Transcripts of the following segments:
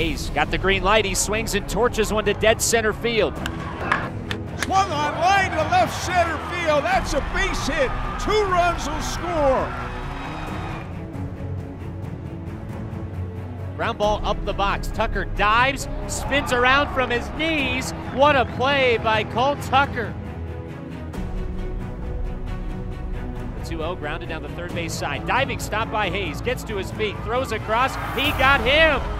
Hayes got the green light. He swings and torches one to dead center field. Swung on line to left center field. That's a base hit. Two runs will score. Ground ball up the box. Tucker dives, spins around from his knees. What a play by Cole Tucker. The 2 0 grounded down the third base side. Diving stop by Hayes. Gets to his feet, throws across. He got him.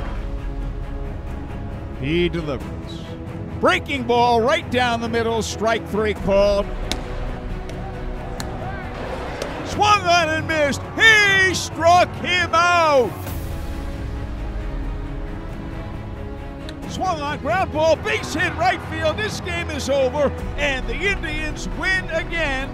He delivers. Breaking ball right down the middle. Strike three called. Swung on and missed. He struck him out. Swung on ground ball, base hit right field. This game is over, and the Indians win again.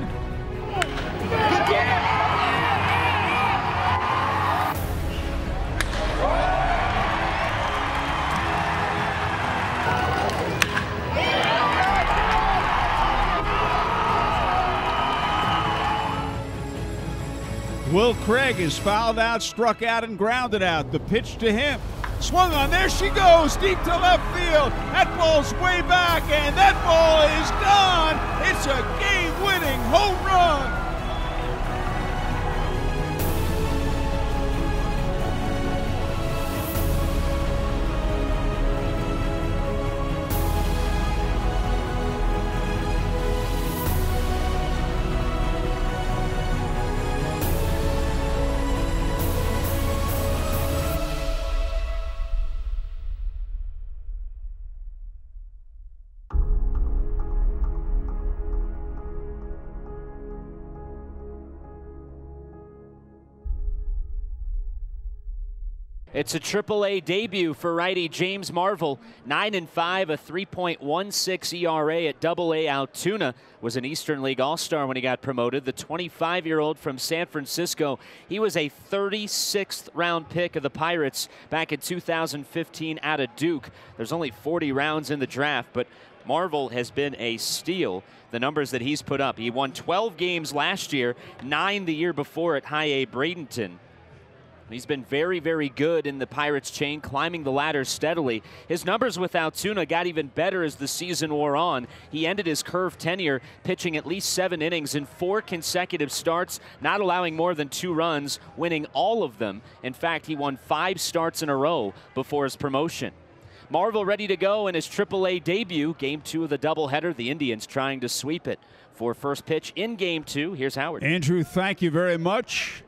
Will Craig is fouled out, struck out, and grounded out. The pitch to him. Swung on, there she goes, deep to left field. That ball's way back, and that ball is gone. It's a game winning home run. It's a AAA debut for righty James Marvel. 9 and 5, a 3.16 ERA at Double A Altoona. Was an Eastern League All Star when he got promoted. The 25 year old from San Francisco. He was a 36th round pick of the Pirates back in 2015 out of Duke. There's only 40 rounds in the draft, but Marvel has been a steal. The numbers that he's put up. He won 12 games last year, nine the year before at High A Bradenton. He's been very, very good in the Pirates chain, climbing the ladder steadily. His numbers with Altoona got even better as the season wore on. He ended his curve tenure pitching at least seven innings in four consecutive starts, not allowing more than two runs, winning all of them. In fact, he won five starts in a row before his promotion. Marvel ready to go in his AAA debut, game two of the doubleheader. The Indians trying to sweep it for first pitch in game two. Here's Howard. Andrew, thank you very much.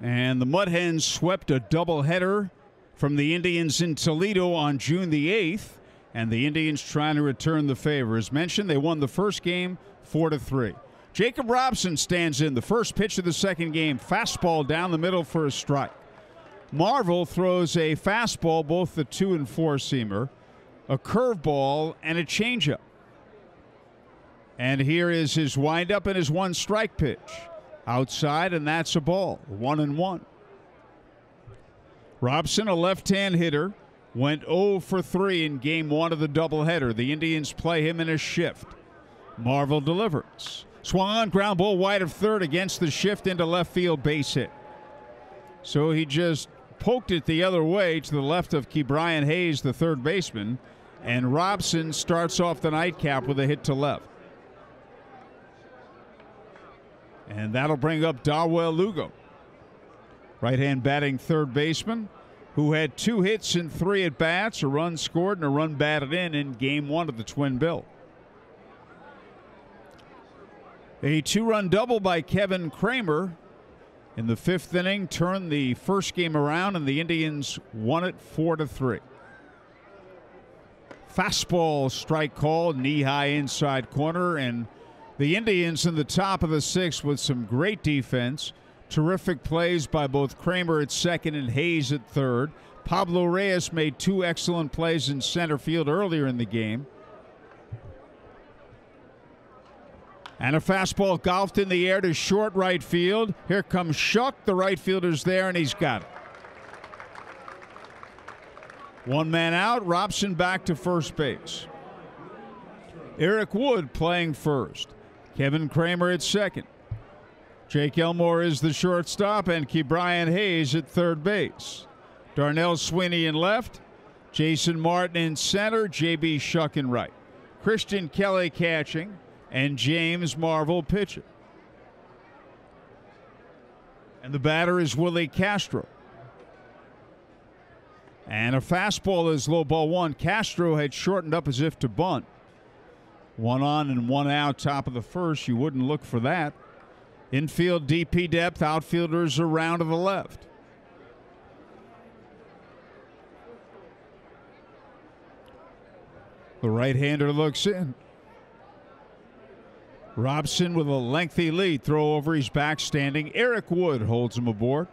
And the Mud Hens swept a doubleheader from the Indians in Toledo on June the 8th. And the Indians trying to return the favor. As mentioned, they won the first game 4 to 3. Jacob Robson stands in the first pitch of the second game, fastball down the middle for a strike. Marvel throws a fastball, both the two and four seamer, a curveball, and a changeup. And here is his windup and his one strike pitch outside, and that's a ball. One and one. Robson, a left hand hitter, went 0 for 3 in game one of the doubleheader. The Indians play him in a shift. Marvel delivers. Swung on ground ball wide of third against the shift into left field base hit. So he just poked it the other way to the left of Ke'Bryan Hayes, the third baseman, and Robson starts off the nightcap with a hit to left. And that'll bring up Dawel Lugo, right hand batting third baseman, who had two hits and three at bats, a run scored, and a run batted in in game one of the Twin Bill. A two run double by Kevin Kramer in the fifth inning turned the first game around, and the Indians won it four to three. Fastball strike call, knee high inside corner, and the Indians in the top of the sixth with some great defense. Terrific plays by both Kramer at second and Hayes at third. Pablo Reyes made two excellent plays in center field earlier in the game. And a fastball golfed in the air to short right field. Here comes Shuck. The right fielder's there, and he's got it. One man out. Robson back to first base. Eric Wood playing first. Kevin Kramer at second. Jake Elmore is the shortstop, and Ke'Bryan Hayes at third base. Darnell Sweeney in left. Jason Martin in center, JB Shuck in right. Christian Kelley catching, and James Marvel pitching. And the batter is Willi Castro. And a fastball is low ball one. Castro had shortened up as if to bunt. One on and one out, top of the first. You wouldn't look for that. Infield DP depth, outfielders around to the left. The right hander looks in. Robson with a lengthy lead. Throw over his back standing. Eric Wood holds him aboard.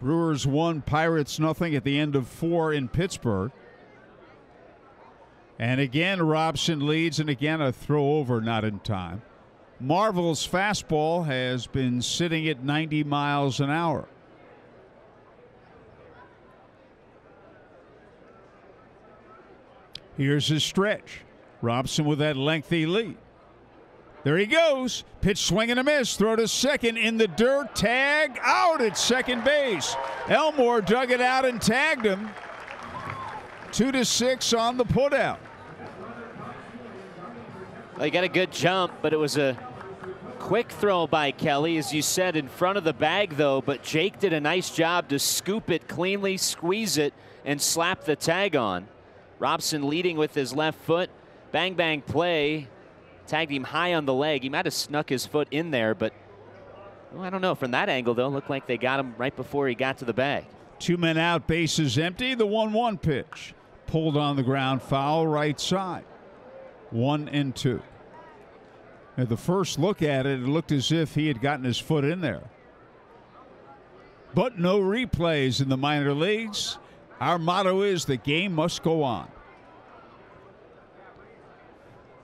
Brewers won, Pirates nothing at the end of four in Pittsburgh. And again, Robson leads, and again, a throw over not in time. Marvel's fastball has been sitting at 90 miles an hour. Here's his stretch. Robson with that lengthy lead. There he goes. Pitch swing and a miss. Throw to second in the dirt. Tag out at second base. Elmore dug it out and tagged him. Two to six on the putout. Well, he got a good jump, but it was a quick throw by Kelley, as you said, in front of the bag, though. But Jake did a nice job to scoop it cleanly, squeeze it, and slap the tag on. Robson leading with his left foot. Bang, bang play. Tagged him high on the leg. He might have snuck his foot in there, but well, I don't know. From that angle, though, looked like they got him right before he got to the bag. Two men out, bases empty. The 1 1 pitch. Pulled on the ground, foul right side. One and two. At the first look at it, it looked as if he had gotten his foot in there. But no replays in the minor leagues. Our motto is the game must go on.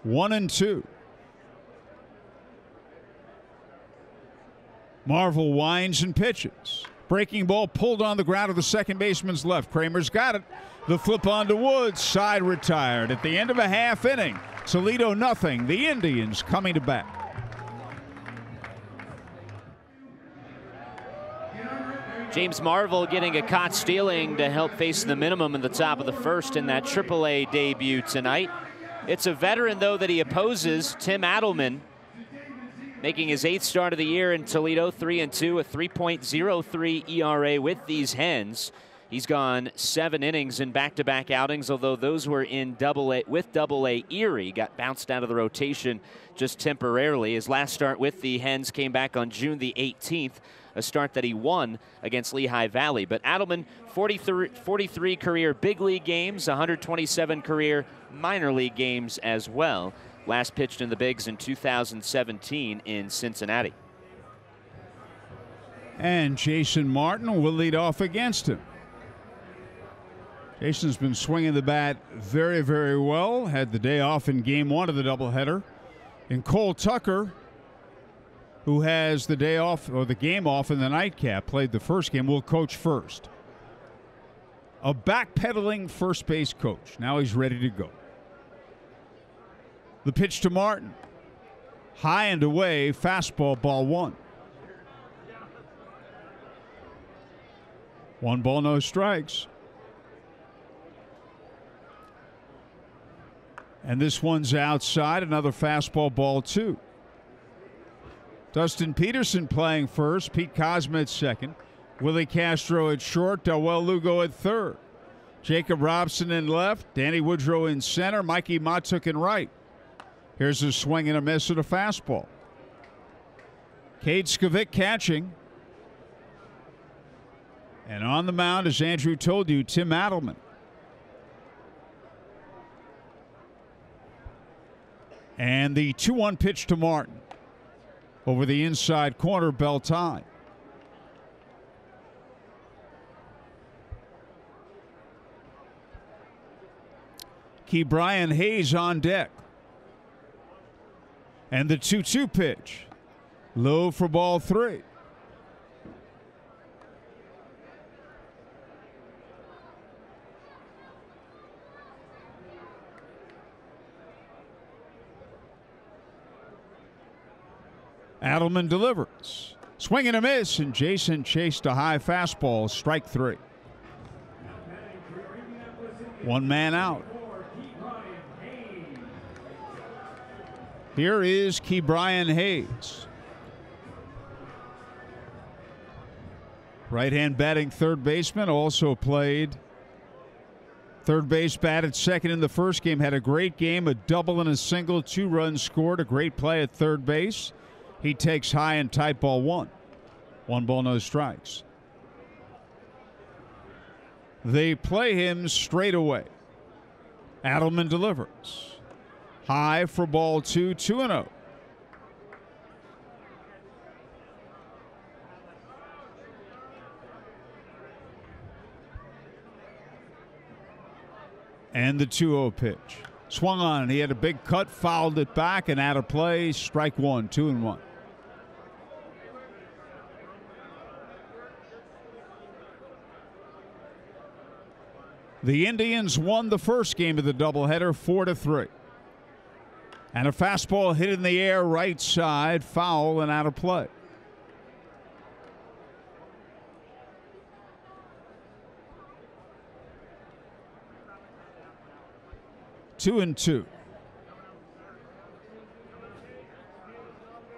One and two. Marvel winds and pitches. Breaking ball pulled on the ground of the second baseman's left. Kramer's got it. The flip on to Woods. Side retired. At the end of a half inning, Toledo nothing. The Indians coming to bat. James Marvel getting a caught stealing to help face the minimum in the top of the first in that AAA debut tonight. It's a veteran, though, that he opposes, Tim Adleman, making his eighth start of the year in Toledo, 3 and 2, a 3.03 ERA with these Hens. He's gone seven innings in back-to-back outings, although those were in Double A with Double A Erie. Got bounced out of the rotation just temporarily. His last start with the Hens came back on June the 18th a start that he won against Lehigh Valley. But Adleman, 43, 43 career big league games, 127 career minor league games as well. Last pitched in the bigs in 2017 in Cincinnati. And Jason Martin will lead off against him. Jason's been swinging the bat very, very well. Had the day off in game one of the doubleheader. And Cole Tucker who has the day off or the game off in the nightcap, played the first game, will coach first. A backpedaling first base coach. Now he's ready to go. The pitch to Martin. High and away, fastball, ball one. One ball, no strikes. And this one's outside, another fastball, ball two. Dustin Peterson playing first, Pete Kozma at second, Willi Castro at short, Dawel Lugo at third, Jacob Robson in left, Danny Woodrow in center, Mikey Mahtook in right. Here's a swing and a miss at a fastball. Kade Scivicque catching. And on the mound, as Andrew told you, Tim Adleman. And the 2 1 pitch to Martin over the inside corner, bell time. Brian Hayes on deck. And the 2 2 pitch. Low for ball three. Adleman delivers. Swing and a miss, and Jason chased a high fastball, strike three. One man out. Here is Ke'Bryan Hayes. Right hand batting third baseman, also played third base, batted second in the first game, had a great game, a double and a single, two runs scored, a great play at third base. He takes high and tight ball one. One ball, no strikes. They play him straight away. Adleman delivers. High for ball two, 2 and 0. And the 2 0 pitch. Swung on. He had a big cut, fouled it back, and out of play. Strike one, 2 and 1. The Indians won the first game of the doubleheader, four to three. And a fastball hit in the air, right side, foul and out of play. Two and two.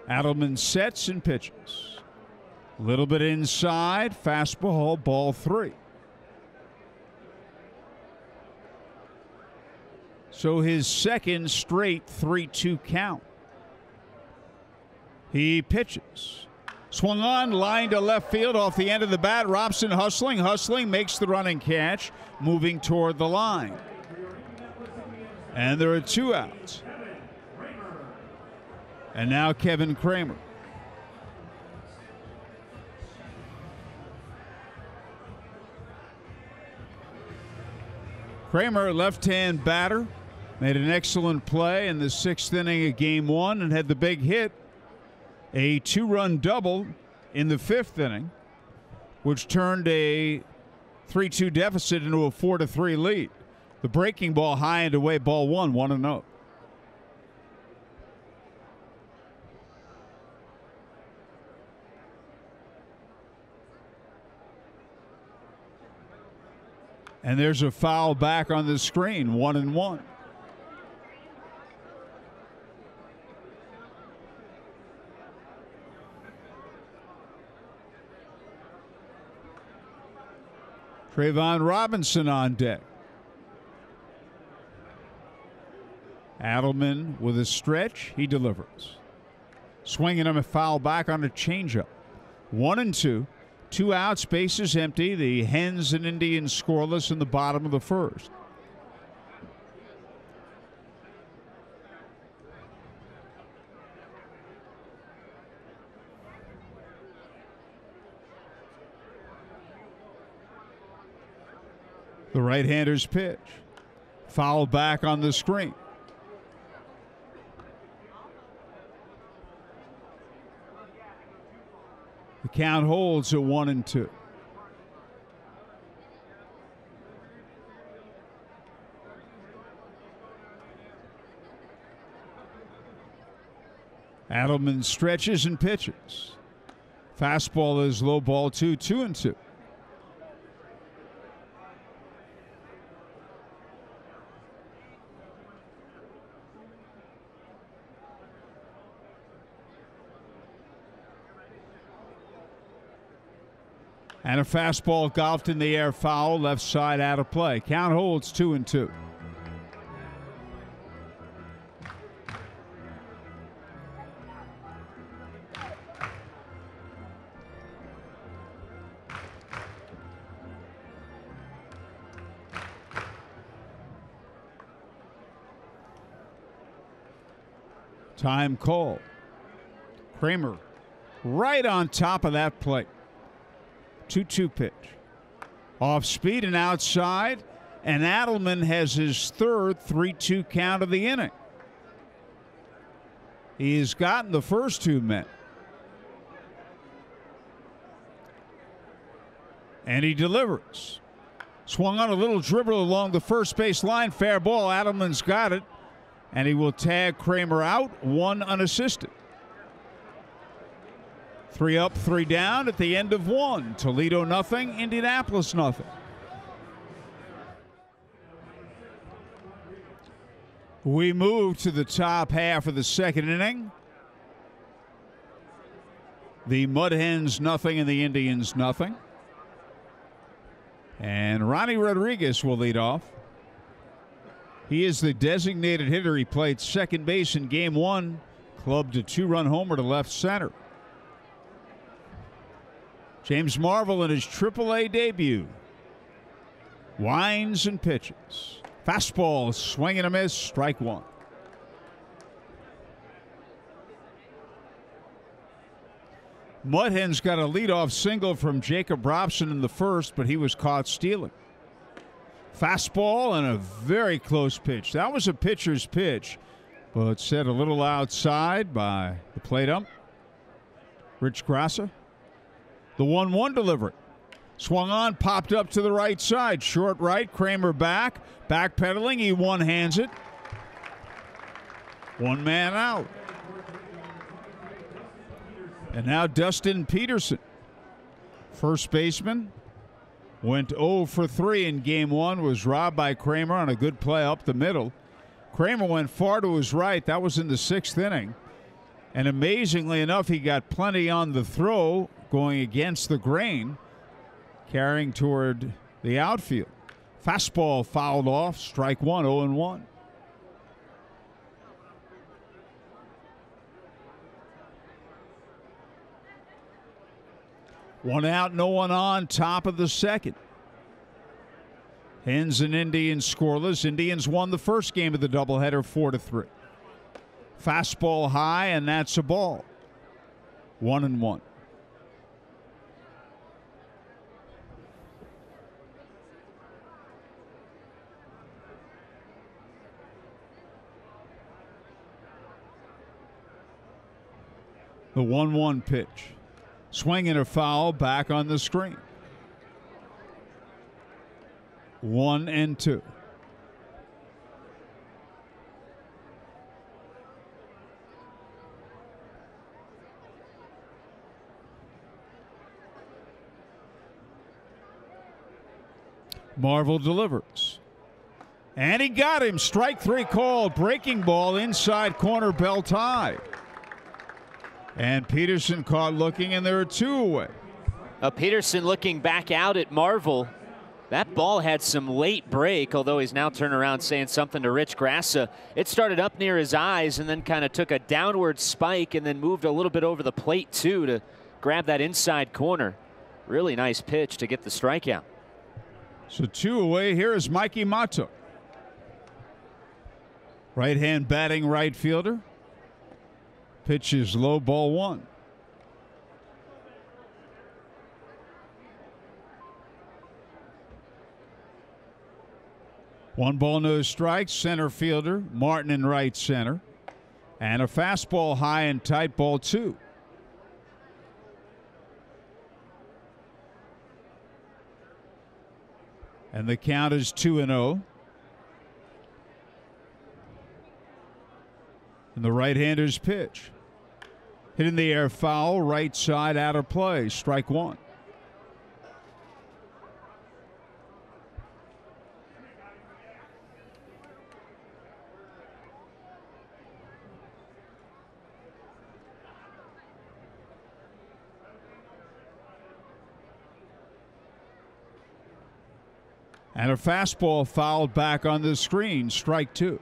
Adleman sets and pitches. A little bit inside, fastball, ball three. So his second straight 3 2 count. He pitches. Swung on, line to left field off the end of the bat. Robson hustling, hustling, makes the running catch, moving toward the line. And there are two outs. And now Kevin Kramer. Kramer, left hand batter, Made an excellent play in the sixth inning of game one and had the big hit. A two run double in the fifth inning, which turned a 3 2 deficit into a 4 3 lead. The breaking ball high and away, ball one, 1 0. And there's a foul back on the screen, one and one. Trayvon Robinson on deck. Adleman with a stretch, he delivers. Swinging him a foul back on a changeup. One and two. Two outs, bases empty. The Hens and Indians scoreless in the bottom of the first. The right hander's pitch. Foul back on the screen. The count holds at one and two. Adleman stretches and pitches. Fastball is low ball two, two and two. And a fastball golfed in the air foul, left side out of play. Count holds two and two. Time call. Kramer right on top of that plate. 2 2 pitch. Off speed and outside, and Adleman has his third 3 2 count of the inning. He has gotten the first two men. And he delivers. Swung on a little dribble along the first base line. Fair ball. Adleman's got it. And he will tag Kramer out, one unassisted. Three up, three down at the end of one. Toledo nothing, Indianapolis nothing. We move to the top half of the second inning. The Mud Hens nothing and the Indians nothing. And Ronny Rodriguez will lead off. He is the designated hitter. He played second base in game one, clubbed a two run homer to left center. James Marvel in his AAA debut winds and pitches. Fastball, swing and a miss, strike one. Mudhens got a leadoff single from Jacob Robson in the first, but he was caught stealing. Fastball and a very close pitch. That was a pitcher's pitch, but set a little outside by the plate ump. Rich Grassa. The 1 1 delivery. Swung on, popped up to the right side. Short right, Kramer back. Backpedaling, he one hands it. One man out. And now Dustin Peterson, first baseman, went 0 for 3 in game one, was robbed by Kramer on a good play up the middle. Kramer went far to his right. That was in the sixth inning. And amazingly enough, he got plenty on the throw going against the grain, carrying toward the outfield. Fastball fouled off, strike one, 0 1. One out, no one on, top of the second. Hens and Indians scoreless. Indians won the first game of the doubleheader 4 to 3. Fastball high, and that's a ball. One and one. The 1 1 pitch. Swing and a foul back on the screen. One and two. Marvel delivers. And he got him. Strike three called. Breaking ball inside corner belt high. And Peterson caught looking, and there are two away. Uh, Peterson looking back out at Marvel. That ball had some late break, although he's now turned around saying something to Rich Grassa. It started up near his eyes and then kind of took a downward spike and then moved a little bit over the plate, too, to grab that inside corner. Really nice pitch to get the strikeout. So two away. Here is Mikey Mahtook. Right hand batting right fielder. Pitch is low ball one. One ball, no strikes. Center fielder Martin in right center. And a fastball high and tight ball two. And the count is 2 and 0. And the right hander's pitch. Hit in the air foul, right side out of play, strike one. And a fastball fouled back on the screen, strike two.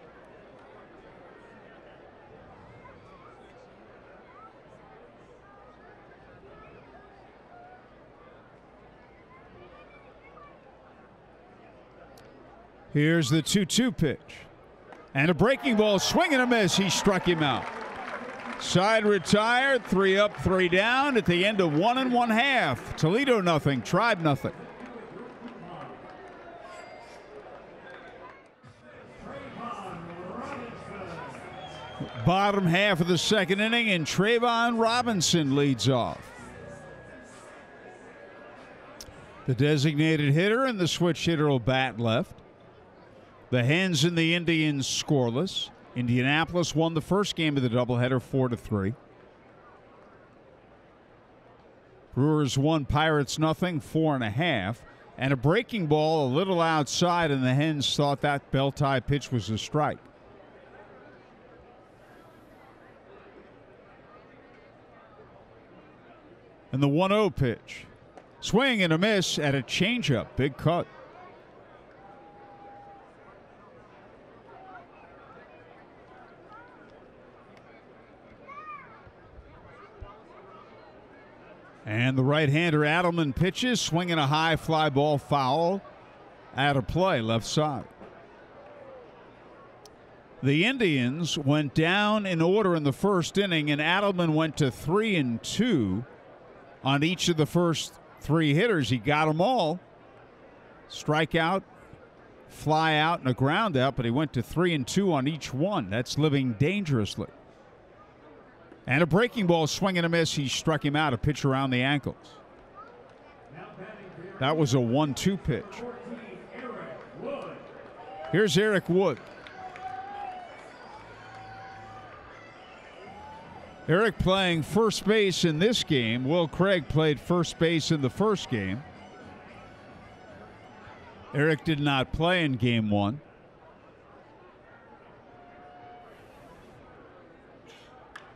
Here's the 2 2 pitch. And a breaking ball, swing and a miss. He struck him out. Side retired, three up, three down at the end of one and one half. Toledo nothing, Tribe nothing. Bottom half of the second inning, and Trayvon Robinson leads off. The designated hitter and the switch hitter will bat left. The Hens and the Indians scoreless. Indianapolis won the first game of the doubleheader 4 to 3. Brewers one, Pirates nothing, four and a half. And a breaking ball a little outside, and the Hens thought that bell tie pitch was a strike. And the 1 0 pitch. Swing and a miss at a changeup. Big cut. And the right hander Adleman pitches, swinging a high fly ball foul out of play, left side. The Indians went down in order in the first inning, and Adleman went to three and two on each of the first three hitters. He got them all. Strikeout, fly out, and a ground out, but he went to three and two on each one. That's living dangerously. And a breaking ball swing and a miss. He struck him out, a pitch around the ankles. That was a 1 2 pitch. Here's Eric Wood. Eric playing first base in this game. Will Craig played first base in the first game. Eric did not play in game one.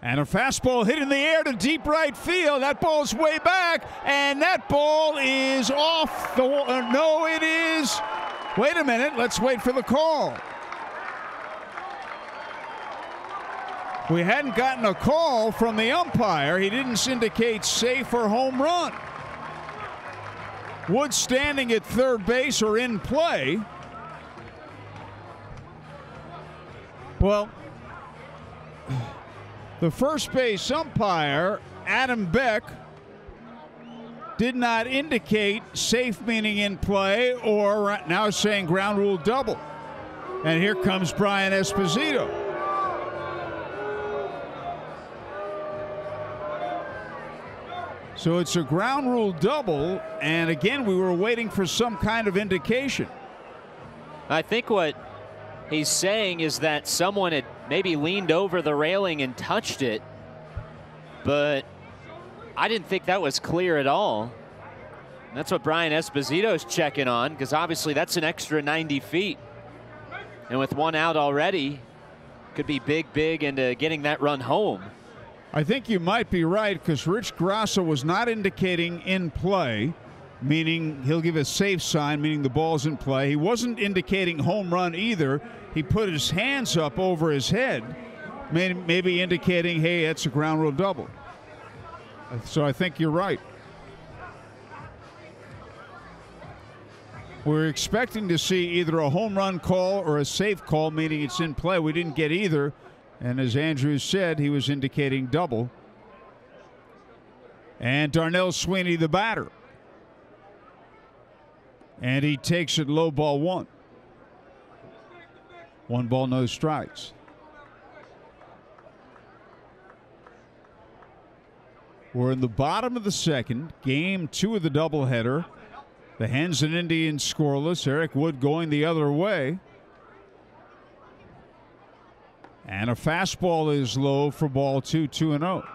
And a fastball hit in the air to deep right field. That ball's way back, and that ball is off the. Uh, no, it is. Wait a minute. Let's wait for the call. We hadn't gotten a call from the umpire. He didn't indicate safe or home run. Wood standing at third base or in play. Well, the first base umpire, Adam Beck, did not indicate safe meaning in play or now saying ground rule double. And here comes Brian Esposito. So it's a ground rule double, and again, we were waiting for some kind of indication. I think what he's saying is that someone had maybe leaned over the railing and touched it, but I didn't think that was clear at all. that's what Brian Esposito is checking on because obviously that's an extra 90 feet. And with one out already, could be big, big into getting that run home. I think you might be right because Rich Grasso was not indicating in play, meaning he'll give a safe sign, meaning the ball's in play. He wasn't indicating home run either. He put his hands up over his head, maybe indicating, hey, that's a ground rule double. So I think you're right. We're expecting to see either a home run call or a safe call, meaning it's in play. We didn't get either. And as Andrews said, he was indicating double. And Darnell Sweeney, the batter. And he takes it low ball one. One ball, no strikes. We're in the bottom of the second, game two of the doubleheader. The Hens and Indians scoreless. Eric Wood going the other way. And a fastball is low for ball two, 2 and 0.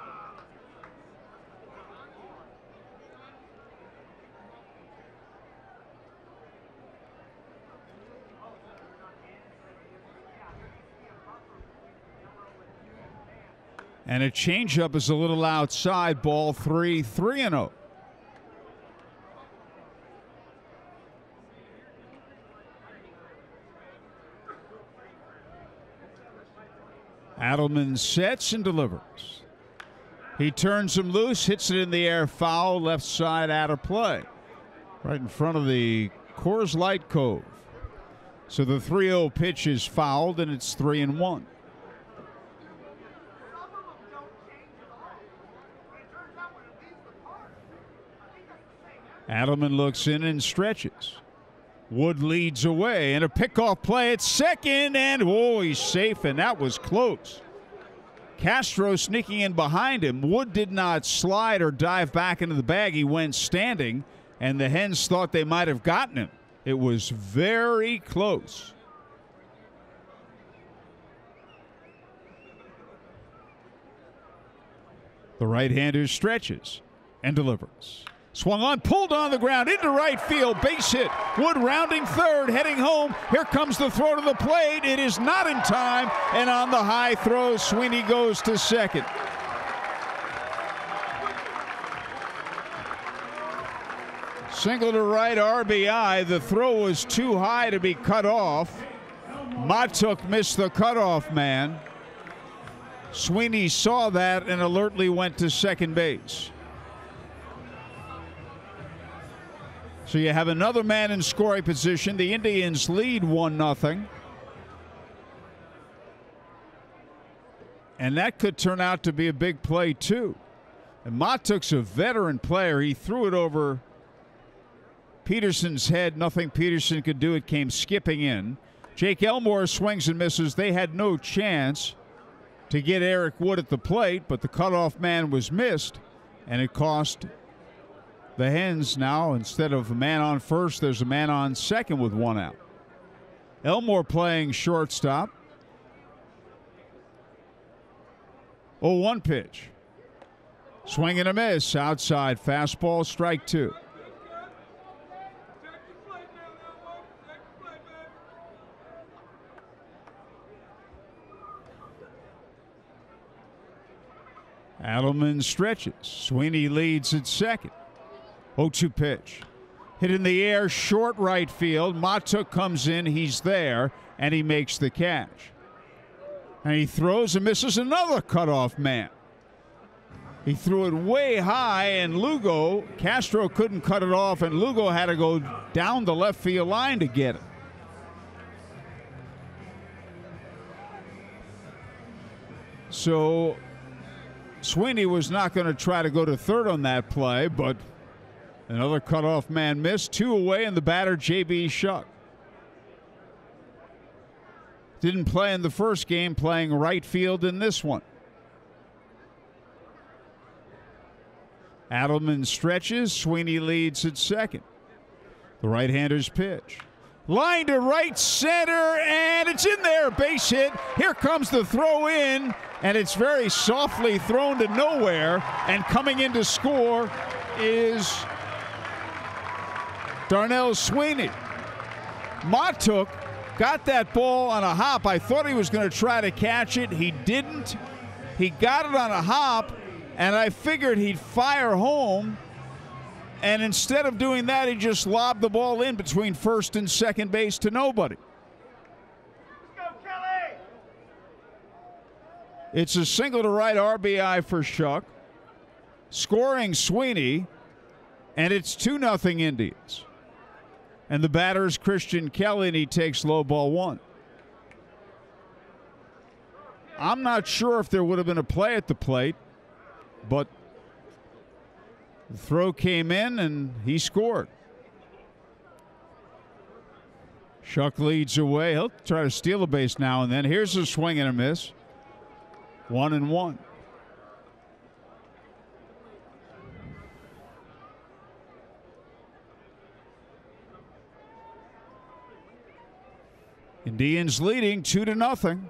And a changeup is a little outside, ball three, 3 and 0. Adleman sets and delivers. He turns him loose, hits it in the air, foul, left side out of play. Right in front of the Coors Light Cove. So the 3 0 pitch is fouled and it's 3 and 1. Adleman looks in and stretches. Wood leads away and a pickoff play at second, and oh, he's safe, and that was close. Castro sneaking in behind him. Wood did not slide or dive back into the bag. He went standing, and the Hens thought they might have gotten him. It was very close. The right hander stretches. and delivers. Swung on, pulled on the ground into right field, base hit. Wood rounding third, heading home. Here comes the throw to the plate. It is not in time, and on the high throw, Sweeney goes to second. Single to right RBI. The throw was too high to be cut off. Mahtook missed the cutoff man. Sweeney saw that and alertly went to second base. So you have another man in scoring position. The Indians lead 1 0. And that could turn out to be a big play, too. And Mahtook's a veteran player. He threw it over Peterson's head. Nothing Peterson could do. It came skipping in. Jake Elmore swings and misses. They had no chance to get Eric Wood at the plate, but the cutoff man was missed, and it cost the Hens now, instead of a man on first, there's a man on second with one out. Elmore playing shortstop. Oh, one pitch. Swing and a miss. Outside fastball, strike two. Adleman stretches. Sweeney leads at second. 0 2 pitch. Hit in the air, short right field. Mahtook comes in, he's there, and he makes the catch. And he throws and misses another cutoff man. He threw it way high, and Lugo, Castro couldn't cut it off, and Lugo had to go down the left field line to get it. So Sweeney was not going to try to go to third on that play, but Another cutoff man missed. Two away, and the batter, J.B. Shuck. Didn't play in the first game, playing right field in this one. Adleman stretches. Sweeney leads at second. The right hander's pitch. Line to right center, and it's in there. Base hit. Here comes the throw in, and it's very softly thrown to nowhere. And coming in to score is Darnell Sweeney. Mahtook got that ball on a hop. I thought he was going to try to catch it. He didn't. He got it on a hop, and I figured he'd fire home. And instead of doing that, he just lobbed the ball in between first and second base to nobody. It's a single to right RBI for Shuck. Scoring Sweeney, and it's 2 0 Indians. And the batter is Christian Kelley, and he takes low ball one. I'm not sure if there would have been a play at the plate, but the throw came in and he scored. Shuck leads away. He'll try to steal a base now and then. Here's a swing and a miss. One and one. Indians leading two to nothing.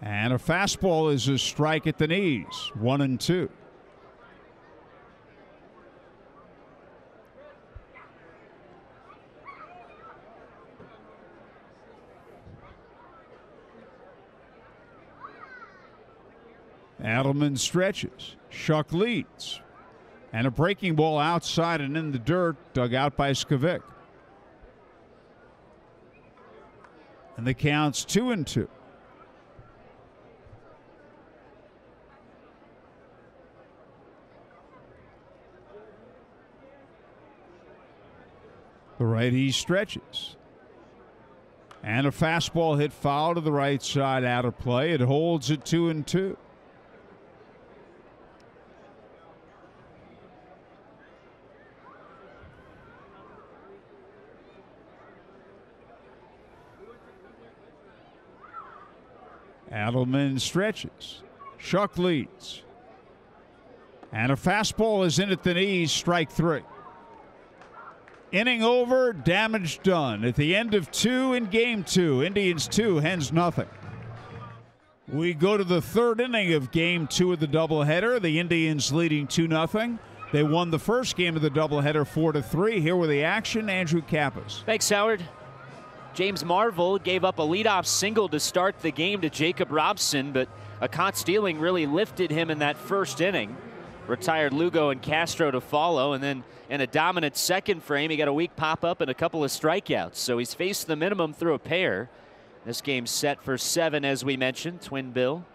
And a fastball is a strike at the knees, one and two. Adleman stretches. Shuck leads. And a breaking ball outside and in the dirt, dug out by Scivicque. And the count's two and two. The righty stretches. And a fastball hit foul to the right side out of play. It holds at two and two. Adleman stretches. Shuck leads. And a fastball is in at the knees, strike three. Inning over, damage done. At the end of two in game two, Indians two, Hens nothing. We go to the third inning of game two of the doubleheader. The Indians leading 2 0. They won the first game of the doubleheader 4 to 3. Here with the action, Andrew Kappes. Thanks, Howard. James Marvel gave up a leadoff single to start the game to Jacob Robson, but a caught stealing really lifted him in that first inning. Retired Lugo and Castro to follow, and then in a dominant second frame, he got a weak pop up and a couple of strikeouts. So he's faced the minimum through a pair. This game's set for seven, as we mentioned, twin bill.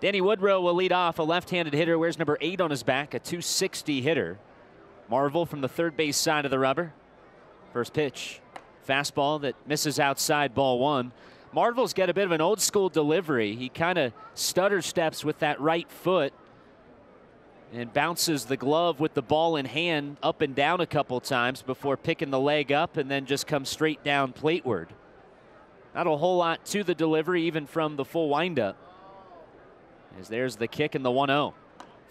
Danny Woodrow will lead off, a left-handed hitter, wears number eight on his back, a 260 hitter. Marvel from the third base side of the rubber. First pitch, fastball that misses outside ball one. Marvel's got a bit of an old school delivery. He kind of stutter steps with that right foot and bounces the glove with the ball in hand up and down a couple times before picking the leg up and then just comes straight down plateward. Not a whole lot to the delivery, even from the full windup. As there's the kick and the 1 0.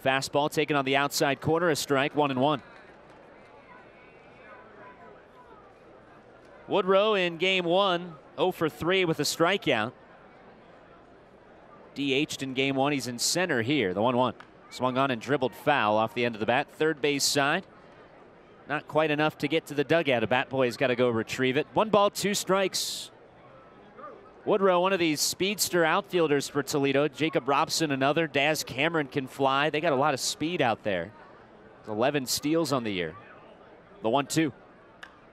Fastball taken on the outside corner, a strike, 1 and 1. Woodrow in game one, 0 for 3 with a strikeout. DH'd in game one. He's in center here, the 1 1. Swung on and dribbled foul off the end of the bat. Third base side. Not quite enough to get to the dugout. A bat boy's got to go retrieve it. One ball, two strikes. Woodrow, one of these speedster outfielders for Toledo. Jacob Robson, another. Daz Cameron can fly. They got a lot of speed out there. 11 steals on the year. The 1 2.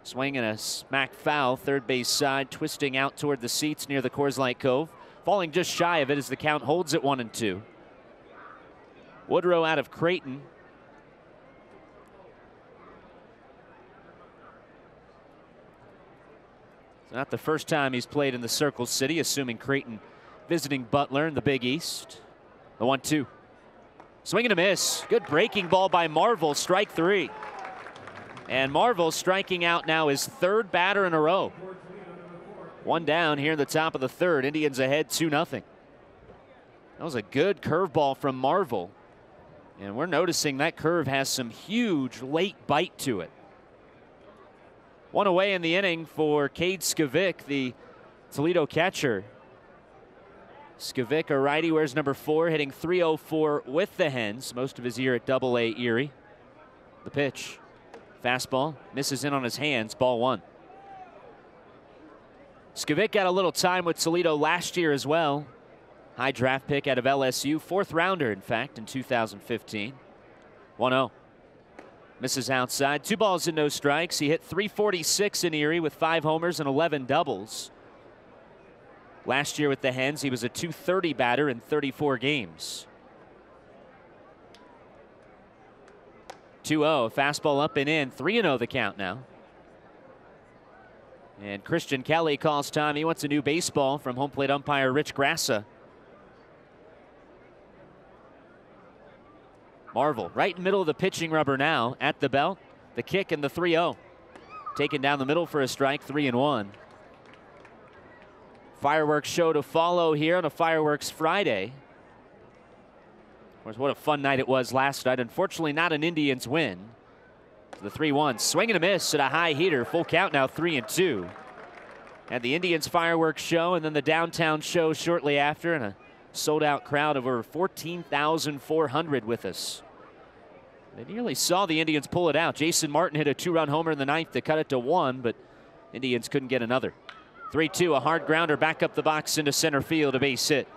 Swing and a smack foul, third base side, twisting out toward the seats near the Coors Light Cove. Falling just shy of it as the count holds at 1 and 2. Woodrow out of Creighton. It's Not the first time he's played in the Circle City, assuming Creighton visiting Butler in the Big East. The 1 2. Swing and a miss. Good breaking ball by Marvel. Strike three. And Marvel striking out now his third batter in a row. One down here in the top of the third. Indians ahead 2 0. That was a good curveball from Marvel. And we're noticing that curve has some huge late bite to it. One away in the inning for Kade Scivicque, the Toledo catcher. Scivicque, a righty, wears number four, hitting 304 with the Hens, most of his year at Double A Erie. The pitch. Fastball misses in on his hands, ball one. Scivicque got a little time with Toledo last year as well. High draft pick out of LSU, fourth rounder, in fact, in 2015. 1 0. Misses outside. Two balls and no strikes. He hit 346 in Erie with five homers and 11 doubles. Last year with the Hens, he was a 230 batter in 34 games. 2 0. Fastball up and in. 3 0 the count now. And Christian Kelley calls time. He wants a new baseball from home plate umpire Rich Grassa. Marvel right in the middle of the pitching rubber now at the belt. The kick and the 3 0. Taken down the middle for a strike, 3 and 1. Fireworks show to follow here on a Fireworks Friday. Course, what a fun night it was last night. Unfortunately, not an Indians win. The 3 1. Swing and a miss at a high heater. Full count now, 3 and 2. And the Indians fireworks show, and then the downtown show shortly after, and a sold out crowd of over 14,400 with us. They nearly saw the Indians pull it out. Jason Martin hit a two run homer in the ninth to cut it to one, but Indians couldn't get another. 3 2, a hard grounder back up the box into center field, a base hit.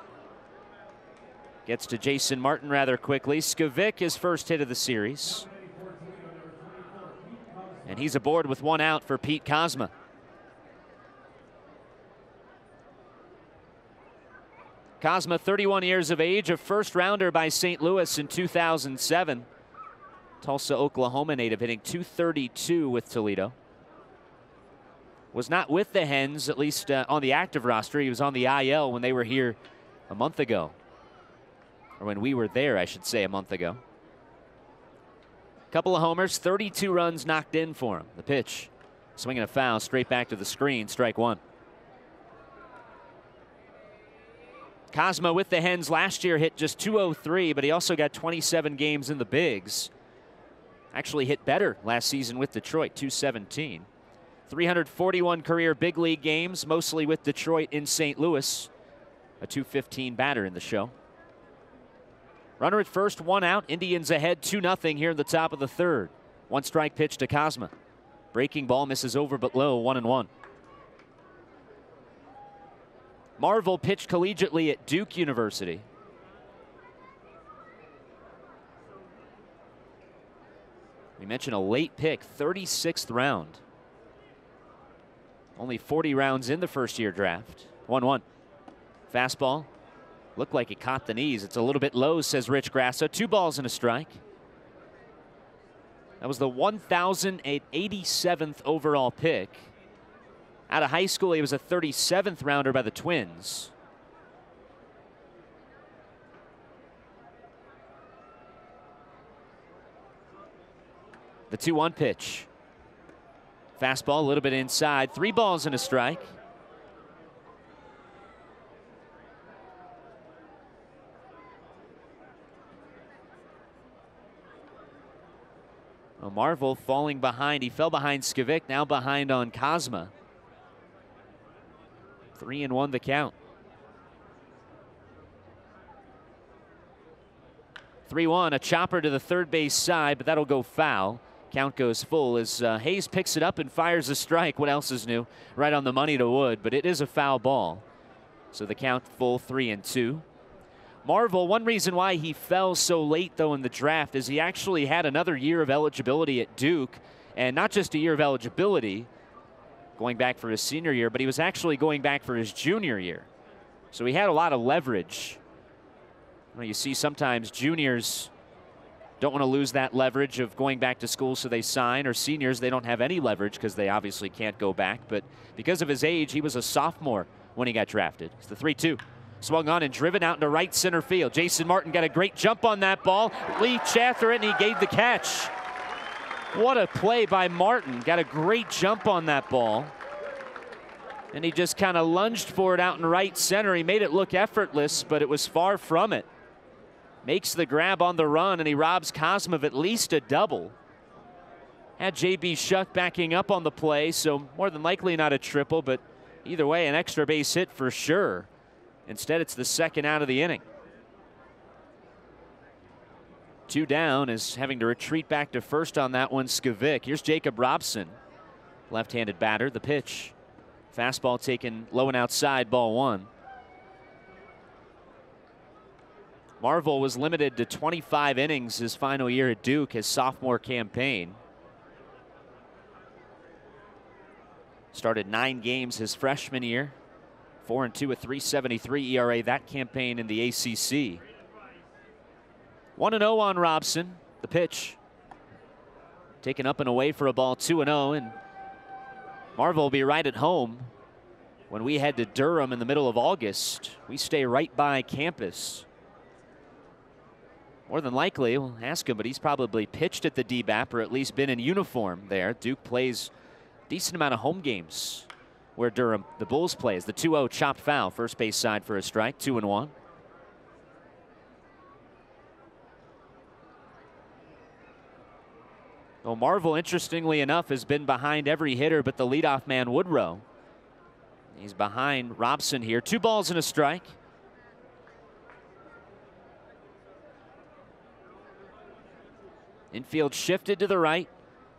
Gets to Jason Martin rather quickly. Scivicque, his first hit of the series. And he's aboard with one out for Pete Kozma. Kozma, 31 years of age, a first rounder by St. Louis in 2007. Tulsa, Oklahoma native, hitting 232 with Toledo. Was not with the Hens, at least uh, on the active roster. He was on the IL when they were here a month ago. Or when we were there, I should say, a month ago. Couple of homers, 32 runs knocked in for him. The pitch, swinging a foul straight back to the screen, strike one. Kozma with the Hens last year hit just 203, but he also got 27 games in the bigs. Actually hit better last season with Detroit, 217. 341 career big league games, mostly with Detroit in St. Louis. a 215 batter in the show. Runner at first, one out. Indians ahead 2 0 here in the top of the third. One strike pitch to Kozma. Breaking ball misses over but low, 1 and 1. Marvel pitched collegiately at Duke University. We mentioned a late pick, 36th round. Only 40 rounds in the first year draft. 1 1. Fastball. Looked like it caught the knees. It's a little bit low, says Rich Grasso. Two balls and a strike. That was the 1,087th overall pick. Out of high school, he was a 37th rounder by the Twins. The 2 1 pitch. Fastball a little bit inside. Three balls and a strike. Well, Marvel falling behind. He fell behind Scivicque, now behind on Kozma. Three and one the count. 3 1, a chopper to the third base side, but that'll go foul. Count goes full as uh, Hayes picks it up and fires a strike. What else is new? Right on the money to Wood, but it is a foul ball. So the count full 3 and 2. Marvel, one reason why he fell so late, though, in the draft is he actually had another year of eligibility at Duke, and not just a year of eligibility, going back for his senior year, but he was actually going back for his junior year. So he had a lot of leverage well, you see sometimes juniors don't want to lose that leverage of going back to school so they sign, or seniors, they don't have any leverage because they obviously can't go back. But because of his age, he was a sophomore when he got drafted. It's the 3 2. Swung on and driven out into right center field. Jason Martin got a great jump on that ball. Lee after it, and he gave the catch. What a play by Martin. Got a great jump on that ball. And he just kind of lunged for it out in right center. He made it look effortless, but it was far from it makes the grab on the run, and he robs Kozma of at least a double. Had JB Shuck backing up on the play, so more than likely not a triple, but either way, an extra base hit for sure. Instead, it's the second out of the inning. Two down is having to retreat back to first on that one, Scivicque. Here's Jacob Robson, left handed batter. The pitch. Fastball taken low and outside, ball one. Marvel was limited to 25 innings his final year at Duke, his sophomore campaign. Started nine games his freshman year. Four and two, a 373 ERA that campaign in the ACC. 1 and 0 on Robson. The pitch. Taken up and away for a ball 2 and 0. And Marvel will be right at home when we head to Durham in the middle of August. We stay right by campus. More than likely, we'll ask him, but he's probably pitched at the DBAP or at least been in uniform there. Duke plays decent amount of home games where Durham, the Bulls plays. The 2-0 chopped foul, first base side for a strike, 2 and 1. Well, Marvel, interestingly enough, has been behind every hitter but the leadoff man, Woodrow. He's behind Robson here. Two balls and a strike. Infield shifted to the right.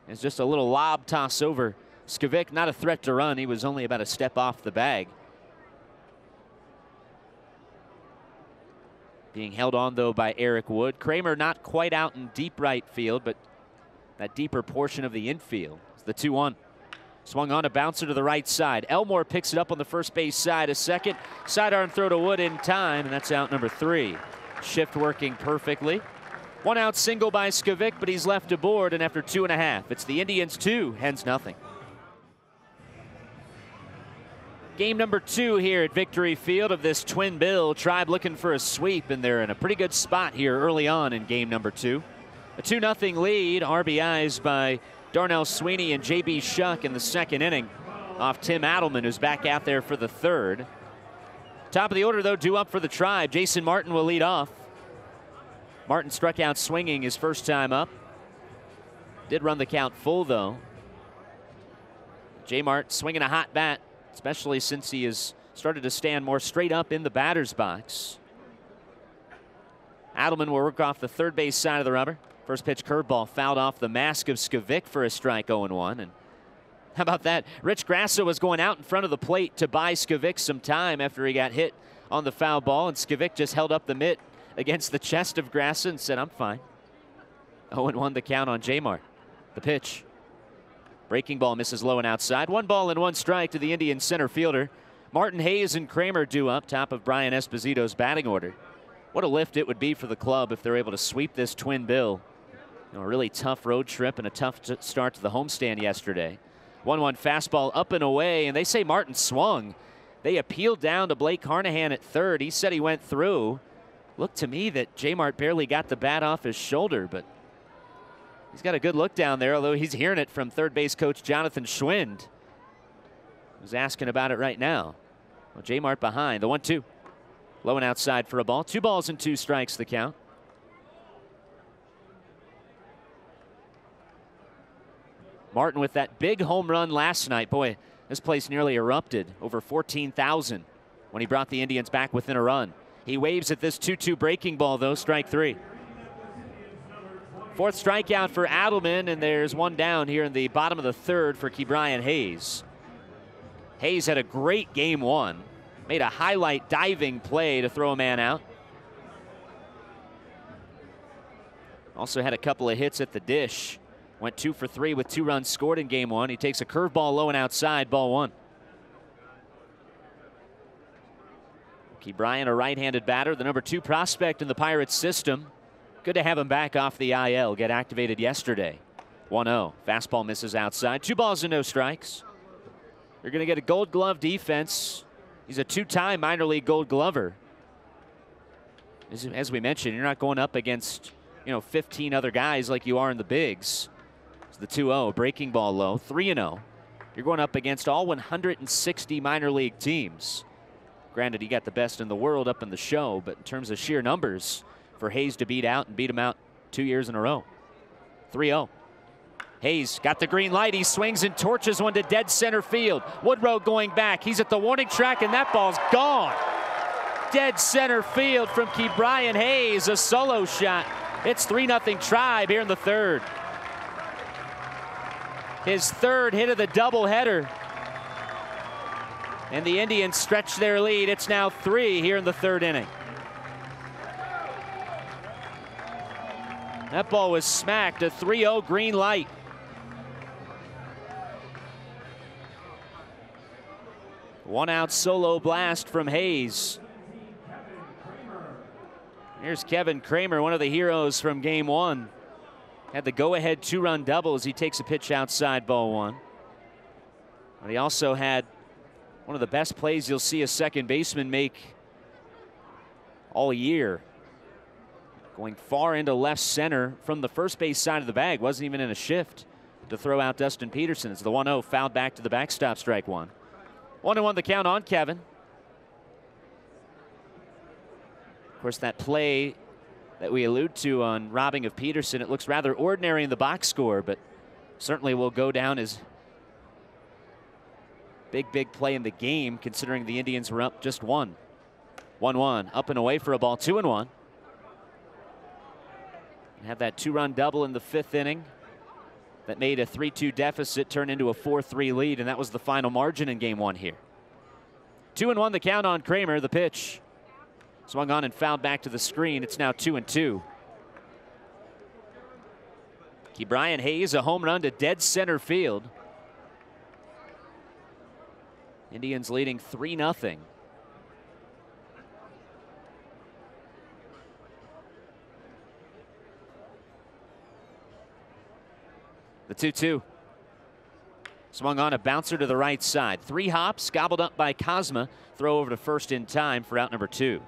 It's just a little lob toss over. Scivicque, not a threat to run. He was only about a step off the bag. Being held on, though, by Eric Wood. Kramer not quite out in deep right field, but that deeper portion of the infield. It's the 2 1. Swung on a bouncer to the right side. Elmore picks it up on the first base side. A second sidearm throw to Wood in time, and that's out number three. Shift working perfectly. One out single by Scivicque, but he's left aboard, and after two and a half, it's the Indians two, hens nothing. Game number two here at Victory Field of this twin bill. Tribe looking for a sweep, and they're in a pretty good spot here early on in game number two. A 2 0 lead, RBIs by Darnell Sweeney and JB Shuck in the second inning off Tim Adleman, who's back out there for the third. Top of the order, though, due up for the Tribe. Jason Martin will lead off. Martin struck out swinging his first time up. Did run the count full, though. J. Mart swinging a hot bat, especially since he has started to stand more straight up in the batter's box. Adleman will work off the third base side of the rubber. First pitch curveball fouled off the mask of Scivicque for a strike 0 1. And how about that? Rich Grasso was going out in front of the plate to buy Scivicque some time after he got hit on the foul ball, and Scivicque just held up the mitt against the chest of Grasso and said, I'm fine. 0 1 the count on Jamar. The pitch. Breaking ball misses low and outside. One ball and one strike to the Indian center fielder. Martin Hayes and Kramer due up, top of Brian Esposito's batting order. What a lift it would be for the club if they're able to sweep this twin bill. You know, a really tough road trip and a tough start to the homestand yesterday. 1 1 fastball up and away, and they say Martin swung. They appealed down to Blake Carnahan at third. He said he went through. Looked to me that J Mart barely got the bat off his shoulder, but he's got a good look down there, although he's hearing it from third base coach Jonathan Schwind. Who's asking about it right now. Well, J Mart behind. The 1 2. Low and outside for a ball. Two balls and two strikes the count. Martin with that big home run last night. Boy, this place nearly erupted. Over 14,000 when he brought the Indians back within a run. He waves at this 2 2 breaking ball, though, strike three. Fourth strikeout for Adleman, and there's one down here in the bottom of the third for Ke'Bryan Hayes. Hayes had a great game one, made a highlight diving play to throw a man out. Also had a couple of hits at the dish. Went two for three with two runs scored in game one. He takes a curveball low and outside, ball one. Ke'Bryan, a right-handed batter, the number two prospect in the Pirates system. Good to have him back off the IL, get activated yesterday. 1-0, fastball misses outside. Two balls and no strikes. You're going to get a gold glove defense. He's a two-time minor league gold glover. As, as we mentioned, you're not going up against, you know, 15 other guys like you are in the bigs It's the 2-0, breaking ball low, 3-0. You're going up against all 160 minor league teams. Granted, he got the best in the world up in the show, but in terms of sheer numbers, for Hayes to beat out and beat him out two years in a row. 3-0. Hayes got the green light. He swings and torches one to dead center field. Woodrow going back. He's at the warning track, and that ball's gone. Dead center field from Ke'Bryan Hayes, a solo shot. It's 3 0 Tribe here in the third his third hit of the doubleheader. And the Indians stretch their lead. It's now three here in the third inning. That ball was smacked, a 3 0 green light. One out solo blast from Hayes. Here's Kevin Kramer, one of the heroes from game one. Had the go-ahead two-run double as he takes a pitch outside ball one. But he also had one of the best plays you'll see a second baseman make all year. Going far into left center from the first base side of the bag. Wasn't even in a shift to throw out Dustin Peterson. It's the 1-0 fouled back to the backstop strike one. 1-1 the count on Kevin. Of course, that play that we allude to on robbing of Peterson. It looks rather ordinary in the box score, but certainly will go down as big, big play in the game, considering the Indians were up just one. 1 1, up and away for a ball, 2 and 1. Have that two run double in the fifth inning that made a 3 2 deficit turn into a 4 3 lead, and that was the final margin in game one here. 2 and 1 the count on Kramer, the pitch. Swung on and fouled back to the screen. It's now two and two. Ke'Bryan Hayes, a home run to dead center field. Indians leading 3 0. The 2 2. Swung on a bouncer to the right side. Three hops, gobbled up by Kozma. Throw over to first in time for out number two.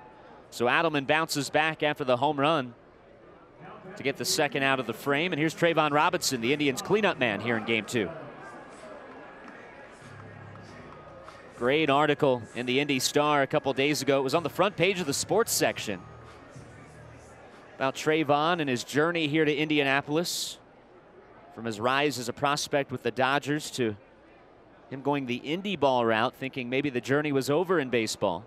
So Adleman bounces back after the home run to get the second out of the frame. And here's Trayvon Robinson, the Indians cleanup man here in game two. Great article in the Indy Star a couple days ago. It was on the front page of the sports section about Trayvon and his journey here to Indianapolis from his rise as a prospect with the Dodgers to Him going the indie ball route, thinking maybe the journey was over in baseball.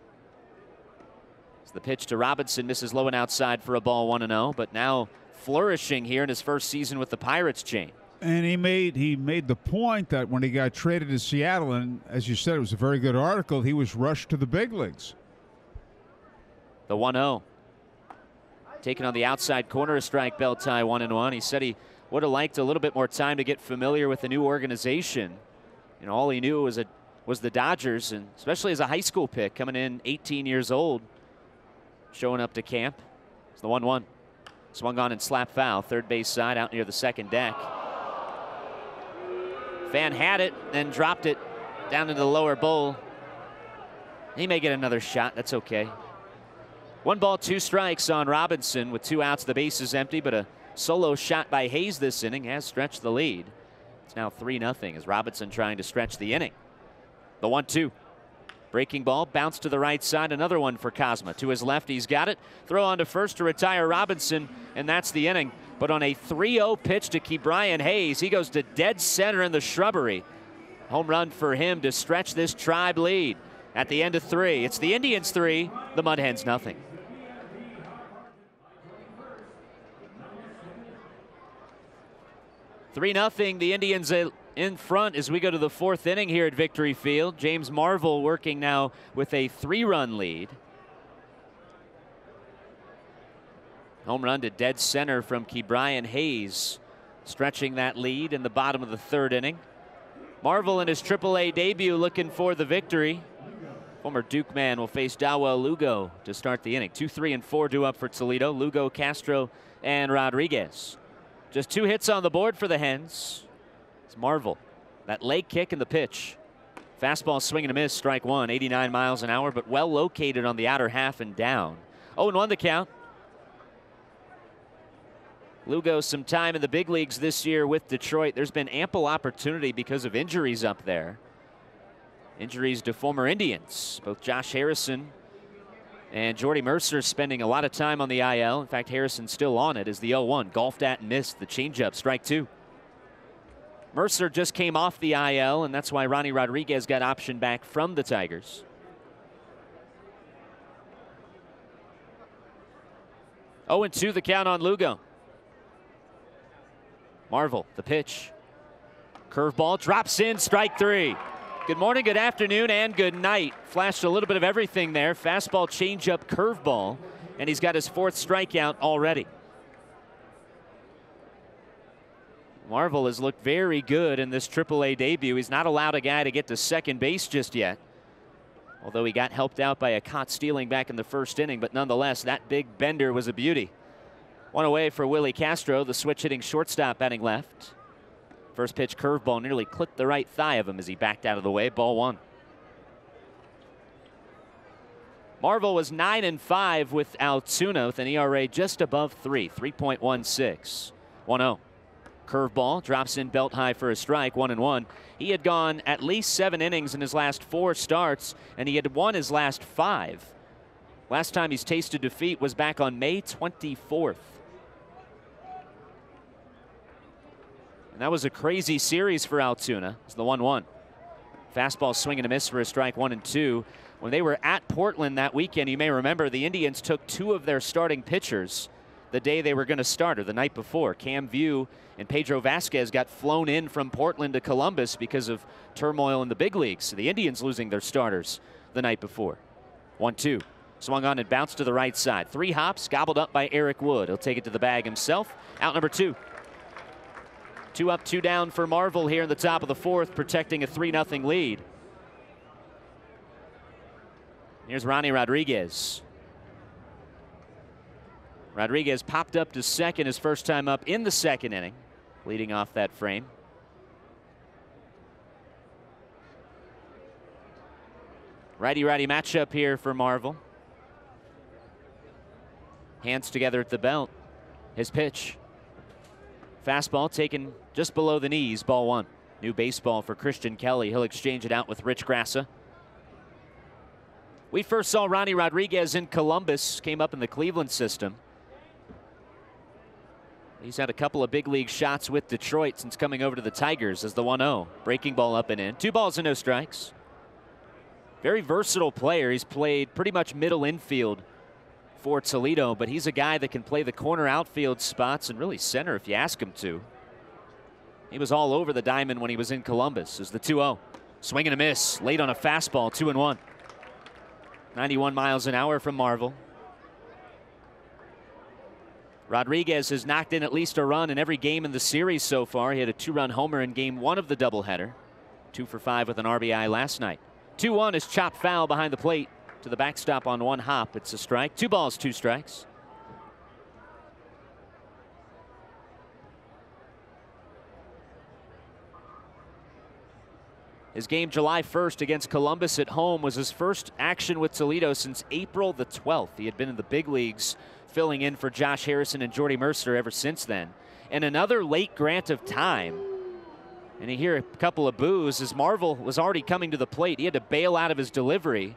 As the pitch to Robinson misses low and outside for a ball 1 0, but now flourishing here in his first season with the Pirates chain. And he made he made the point that when he got traded to Seattle, and as you said, it was a very good article. He was rushed to the big leagues. The 1 0. Taking on the outside corner, of strike belt tie 1 and 1. He said he would have liked a little bit more time to get familiar with the new organization. And all he knew was a, was the Dodgers, and especially as a high school pick coming in 18 years old, showing up to camp. It's the 1 1. Swung on and slap foul, third base side out near the second deck. Fan had it, then dropped it down into the lower bowl. He may get another shot. That's okay. One ball, two strikes on Robinson with two outs. The base is empty, but a solo shot by Hayes this inning has stretched the lead. It's now 3 0 as Robinson trying to stretch the inning. The 1 2. Breaking ball, bounce to the right side. Another one for Kozma. To his left, he's got it. Throw on to first to retire Robinson, and that's the inning. But on a 3 0 pitch to Ke'Bryan Hayes, he goes to dead center in the shrubbery. Home run for him to stretch this tribe lead at the end of three. It's the Indians three, the Mud Hens nothing. Three nothing. The Indians in front as we go to the fourth inning here at Victory Field. James Marvel working now with a three-run lead. Home run to dead center from Ke'Bryan Hayes, stretching that lead in the bottom of the third inning. Marvel in his AAA debut looking for the victory. Former Duke man will face Dawel Lugo to start the inning. Two, three, and four due up for Toledo. Lugo, Castro, and Rodriguez. Just two hits on the board for the Hens. It's Marvel. That leg kick and the pitch. Fastball swing and a miss, strike one, 89 miles an hour, but well located on the outer half and down. Oh, and one the count. Lugo some time in the big leagues this year with Detroit. There's been ample opportunity because of injuries up there. Injuries to former Indians. Both Josh Harrison and Jordy Mercer spending a lot of time on the IL. In fact, Harrison's still on it as the 0-1. Golfed at and missed the changeup, strike two. Mercer just came off the IL, and that's why Ronny Rodriguez got option back from the Tigers. 0-2 the count on Lugo. Marvel, the pitch. Curveball drops in, strike three. Good morning, good afternoon, and good night. Flashed a little bit of everything there. Fastball, changeup, curveball, and he's got his fourth strikeout already. Marvel has looked very good in this AAA debut. He's not allowed a guy to get to second base just yet. Although he got helped out by a caught stealing back in the first inning, but nonetheless, that big bender was a beauty. One away for Willi Castro, the switch hitting shortstop batting left. First pitch curveball nearly clipped the right thigh of him as he backed out of the way. Ball one. Marvel was 9 and 5 with Altoona with an ERA just above 3, 3.16. 1 0. Curveball drops in belt high for a strike, 1 and 1. He had gone at least seven innings in his last four starts, and he had won his last five. Last time he's tasted defeat was back on May 24th. And that was a crazy series for Altoona. It's the 1 1. Fastball swing and a miss for a strike, one and two. When they were at Portland that weekend, you may remember the Indians took two of their starting pitchers the day they were going to start or the night before. Cam Vieaux and Pedro Vasquez got flown in from Portland to Columbus because of turmoil in the big leagues. The Indians losing their starters the night before. 1 2. Swung on and bounced to the right side. Three hops, gobbled up by Eric Wood. He'll take it to the bag himself. Out number two. Two up, two down for Marvel here in the top of the fourth, protecting a 3 0 lead. Here's Ronny Rodriguez. Rodriguez popped up to second his first time up in the second inning, leading off that frame. Righty righty matchup here for Marvel. Hands together at the belt. His pitch. Fastball taken just below the knees, ball one. New baseball for Christian Kelley. He'll exchange it out with Rich Grassa. We first saw Ronny Rodriguez in Columbus, came up in the Cleveland system. He's had a couple of big league shots with Detroit since coming over to the Tigers as the 1 0. Breaking ball up and in. Two balls and no strikes. Very versatile player. He's played pretty much middle infield for Toledo, but he's a guy that can play the corner outfield spots and really center if you ask him to. He was all over the diamond when he was in Columbus as the 2 0. Swing and a miss. Late on a fastball, 2 and 1. 91 miles an hour from Marvel. Rodriguez has knocked in at least a run in every game in the series so far. He had a two run homer in game one of the doubleheader. Two for five with an RBI last night. 2 1 is chopped foul behind the plate to the backstop on one hop. It's a strike. Two balls, two strikes. His game July 1st against Columbus at home was his first action with Toledo since April the 12th. He had been in the big leagues filling in for Josh Harrison and Jordy Mercer ever since then. And another late grant of time. And you hear a couple of boos as Marvel was already coming to the plate. He had to bail out of his delivery.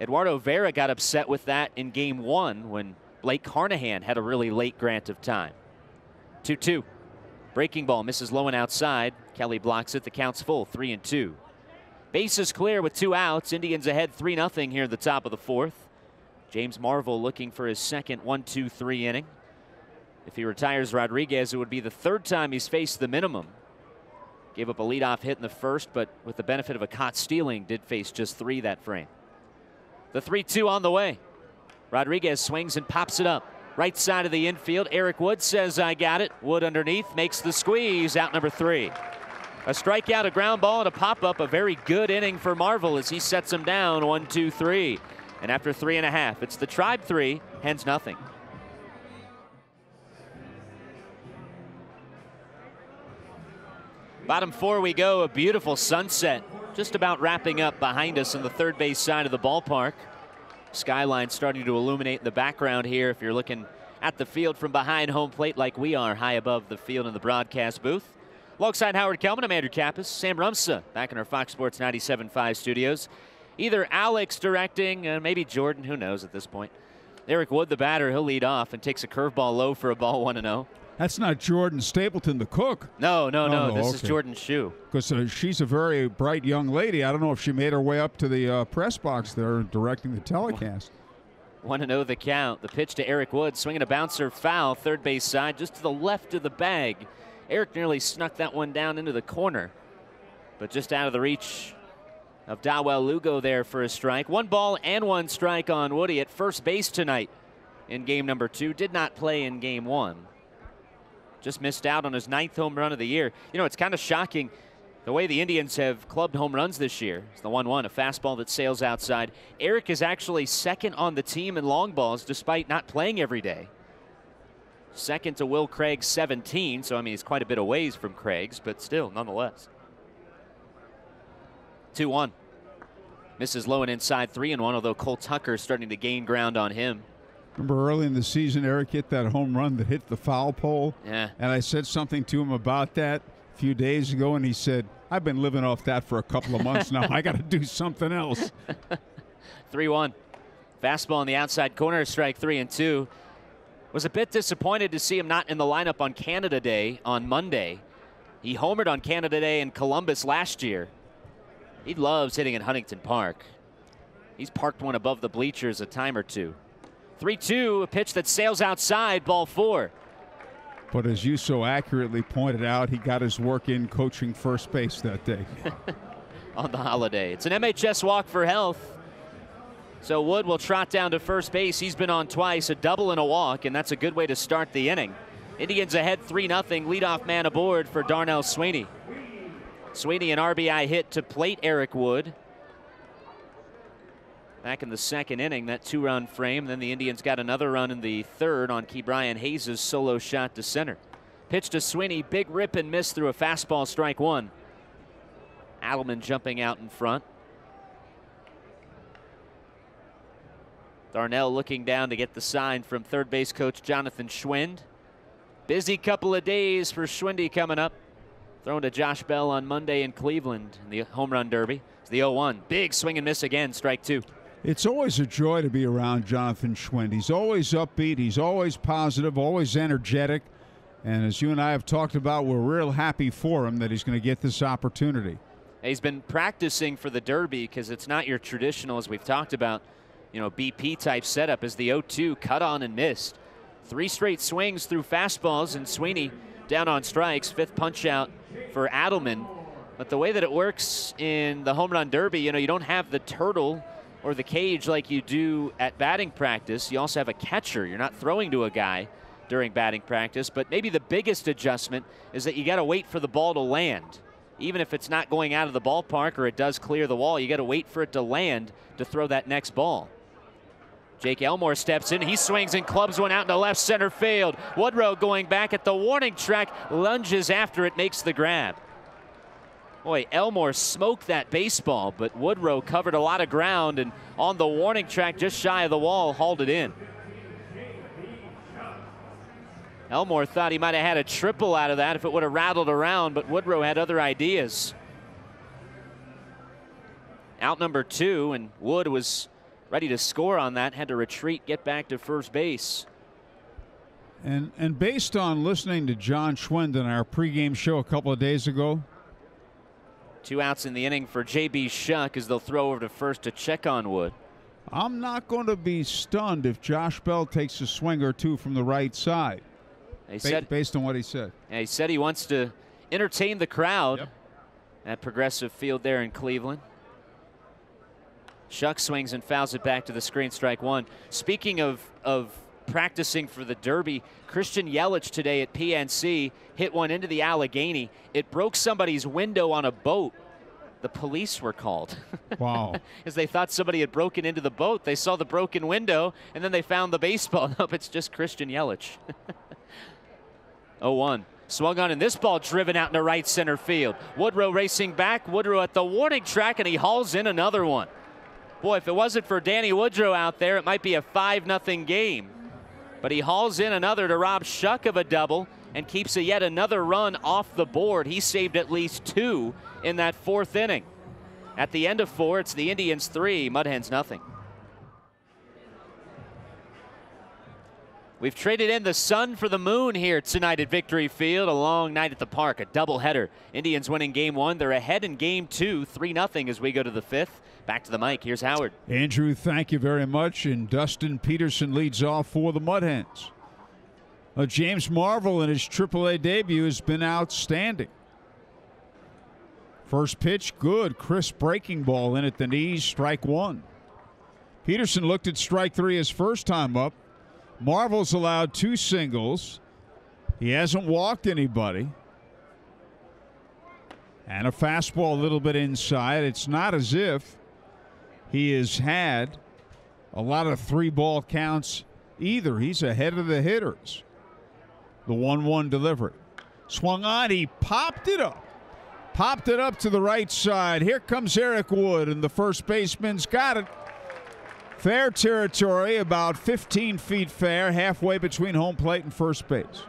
Eduardo Vera got upset with that in game one when Blake Carnahan had a really late grant of time. 2 2. Breaking ball misses low and outside. Kelley blocks it. The count's full, 3 and 2. Base is clear with two outs. Indians ahead 3 0 here at the top of the fourth. James Marvel looking for his second 1 2 3 inning. If he retires Rodriguez, it would be the third time he's faced the minimum. Gave up a leadoff hit in the first, but with the benefit of a caught stealing, did face just three that frame. The 3 2 on the way. Rodriguez swings and pops it up. Right side of the infield. Eric Wood says, I got it. Wood underneath makes the squeeze. Out number three. A strikeout, a ground ball, and a pop up. A very good inning for Marvel as he sets him down one, two, three. And after three and a half, it's the Tribe three, hens nothing. Bottom four we go. A beautiful sunset just about wrapping up behind us on the third base side of the ballpark. Skyline starting to illuminate in the background here if you're looking at the field from behind home plate like we are high above the field in the broadcast booth. Alongside Howard Kellman, I'm Andrew Kappes, Sam Rumsa back in our Fox Sports 97.5 studios. Either Alex directing, uh, maybe Jordan, who knows at this point. Eric Wood, the batter, he'll lead off and takes a curveball low for a ball 1 0. That's not Jordan Stapleton, the cook. No, no, no. Oh, this okay. is Jordan Shue. Because uh, she's a very bright young lady. I don't know if she made her way up to the uh, press box there directing the telecast. 1 0 the count. The pitch to Eric Wood, swinging a bouncer foul, third base side, just to the left of the bag. Eric nearly snuck that one down into the corner, but just out of the reach of Dawel Lugo there for a strike. One ball and one strike on Woody at first base tonight in game number two. Did not play in game one. Just missed out on his ninth home run of the year. You know, it's kind of shocking the way the Indians have clubbed home runs this year. It's the 1 1, a fastball that sails outside. Eric is actually second on the team in long balls despite not playing every day. Second to Will Craig's 17, so I mean, he's quite a bit away from Craig's, but still, nonetheless. 2 1. Misses low and inside 3 and 1, although Cole Tucker is starting to gain ground on him. Remember early in the season, Eric hit that home run that hit the foul pole? Yeah. And I said something to him about that a few days ago, and he said, I've been living off that for a couple of months now. I got to do something else. 3 1. Fastball on the outside corner, strike 3 and 2. Was a bit disappointed to see him not in the lineup on Canada Day on Monday. He homered on Canada Day in Columbus last year. He loves hitting at Huntington Park. He's parked one above the bleachers a time or two. 3 2, a pitch that sails outside, ball four. But as you so accurately pointed out, he got his work in coaching first base that day. on the holiday. It's an MHS walk for health. So Wood will trot down to first base. He's been on twice, a double and a walk, and that's a good way to start the inning. Indians ahead 3 0. Leadoff man aboard for Darnell Sweeney. Sweeney an RBI hit to plate Eric Wood. Back in the second inning, that two run frame. Then the Indians got another run in the third on Ke'Bryan Hayes' solo shot to center. Pitch to Sweeney, big rip and miss through a fastball, strike one. Adleman jumping out in front. Darnell looking down to get the sign from third base coach Jonathan Schwind. Busy couple of days for Schwindy coming up. Thrown to Josh Bell on Monday in Cleveland in the home run derby. It's the 0 1. Big swing and miss again, strike two. It's always a joy to be around Jonathan Schwind. He's always upbeat, he's always positive, always energetic. And as you and I have talked about, we're real happy for him that he's going to get this opportunity. He's been practicing for the Derby because it's not your traditional, as we've talked about, you know, BP type setup as the 0 2 cut on and missed. Three straight swings through fastballs, and Sweeney down on strikes. Fifth punch out for Adleman. But the way that it works in the home run derby, you know, you don't have the turtle or the cage like you do at batting practice. You also have a catcher. You're not throwing to a guy during batting practice. But maybe the biggest adjustment is that you got to wait for the ball to land. Even if it's not going out of the ballpark or it does clear the wall, you got to wait for it to land to throw that next ball. Jake Elmore steps in. He swings and clubs one out into left center field. Woodrow going back at the warning track, lunges after it, makes the grab. Boy, Elmore smoked that baseball, but Woodrow covered a lot of ground and on the warning track just shy of the wall, hauled it in. Elmore thought he might have had a triple out of that if it would have rattled around, but Woodrow had other ideas. Out number two, and Wood was ready to score on that, had to retreat, get back to first base. And and based on listening to John Schwind on our pregame show a couple of days ago, two outs in the inning for JB Shuck as they'll throw over to first to check on Wood. I'm not going to be stunned if Josh Bell takes a swing or two from the right side. He said, based on what he said. he said he wants to entertain the crowd yep. at Progressive Field there in Cleveland. Shuck swings and fouls it back to the screen, strike one. Speaking of, of practicing for the Derby, Christian Yelich today at PNC hit one into the Allegheny. It broke somebody's window on a boat. The police were called. Wow. As they thought somebody had broken into the boat. They saw the broken window, and then they found the baseball. Nope, it's just Christian Yelich. 0 1. Swung on, and this ball driven out into right center field. Woodrow racing back. Woodrow at the warning track, and he hauls in another one. Boy, if it wasn't for Danny Woodrow out there, it might be a 5 0 game. But he hauls in another to rob Shuck of a double and keeps a yet another run off the board. He saved at least two in that fourth inning. At the end of four, it's the Indians three, Mud Hens nothing. We've traded in the sun for the moon here tonight at Victory Field. A long night at the park, a doubleheader. Indians winning game one. They're ahead in game two, 3 0 as we go to the fifth. Back to the mic. Here's Howard. Andrew, thank you very much. And Dustin Peterson leads off for the Mud Hens. Uh, James Marvel in his AAA debut has been outstanding. First pitch, good. Crisp breaking ball in at the knees, strike one. Peterson looked at strike three his first time up. Marvel's allowed two singles. He hasn't walked anybody. And a fastball a little bit inside. It's not as if he has had a lot of three ball counts either. He's ahead of the hitters. The 1 1 delivery. Swung on, he popped it up. Popped it up to the right side. Here comes Eric Wood, and the first baseman's got it. Fair territory, about 15 feet fair, halfway between home plate and first base.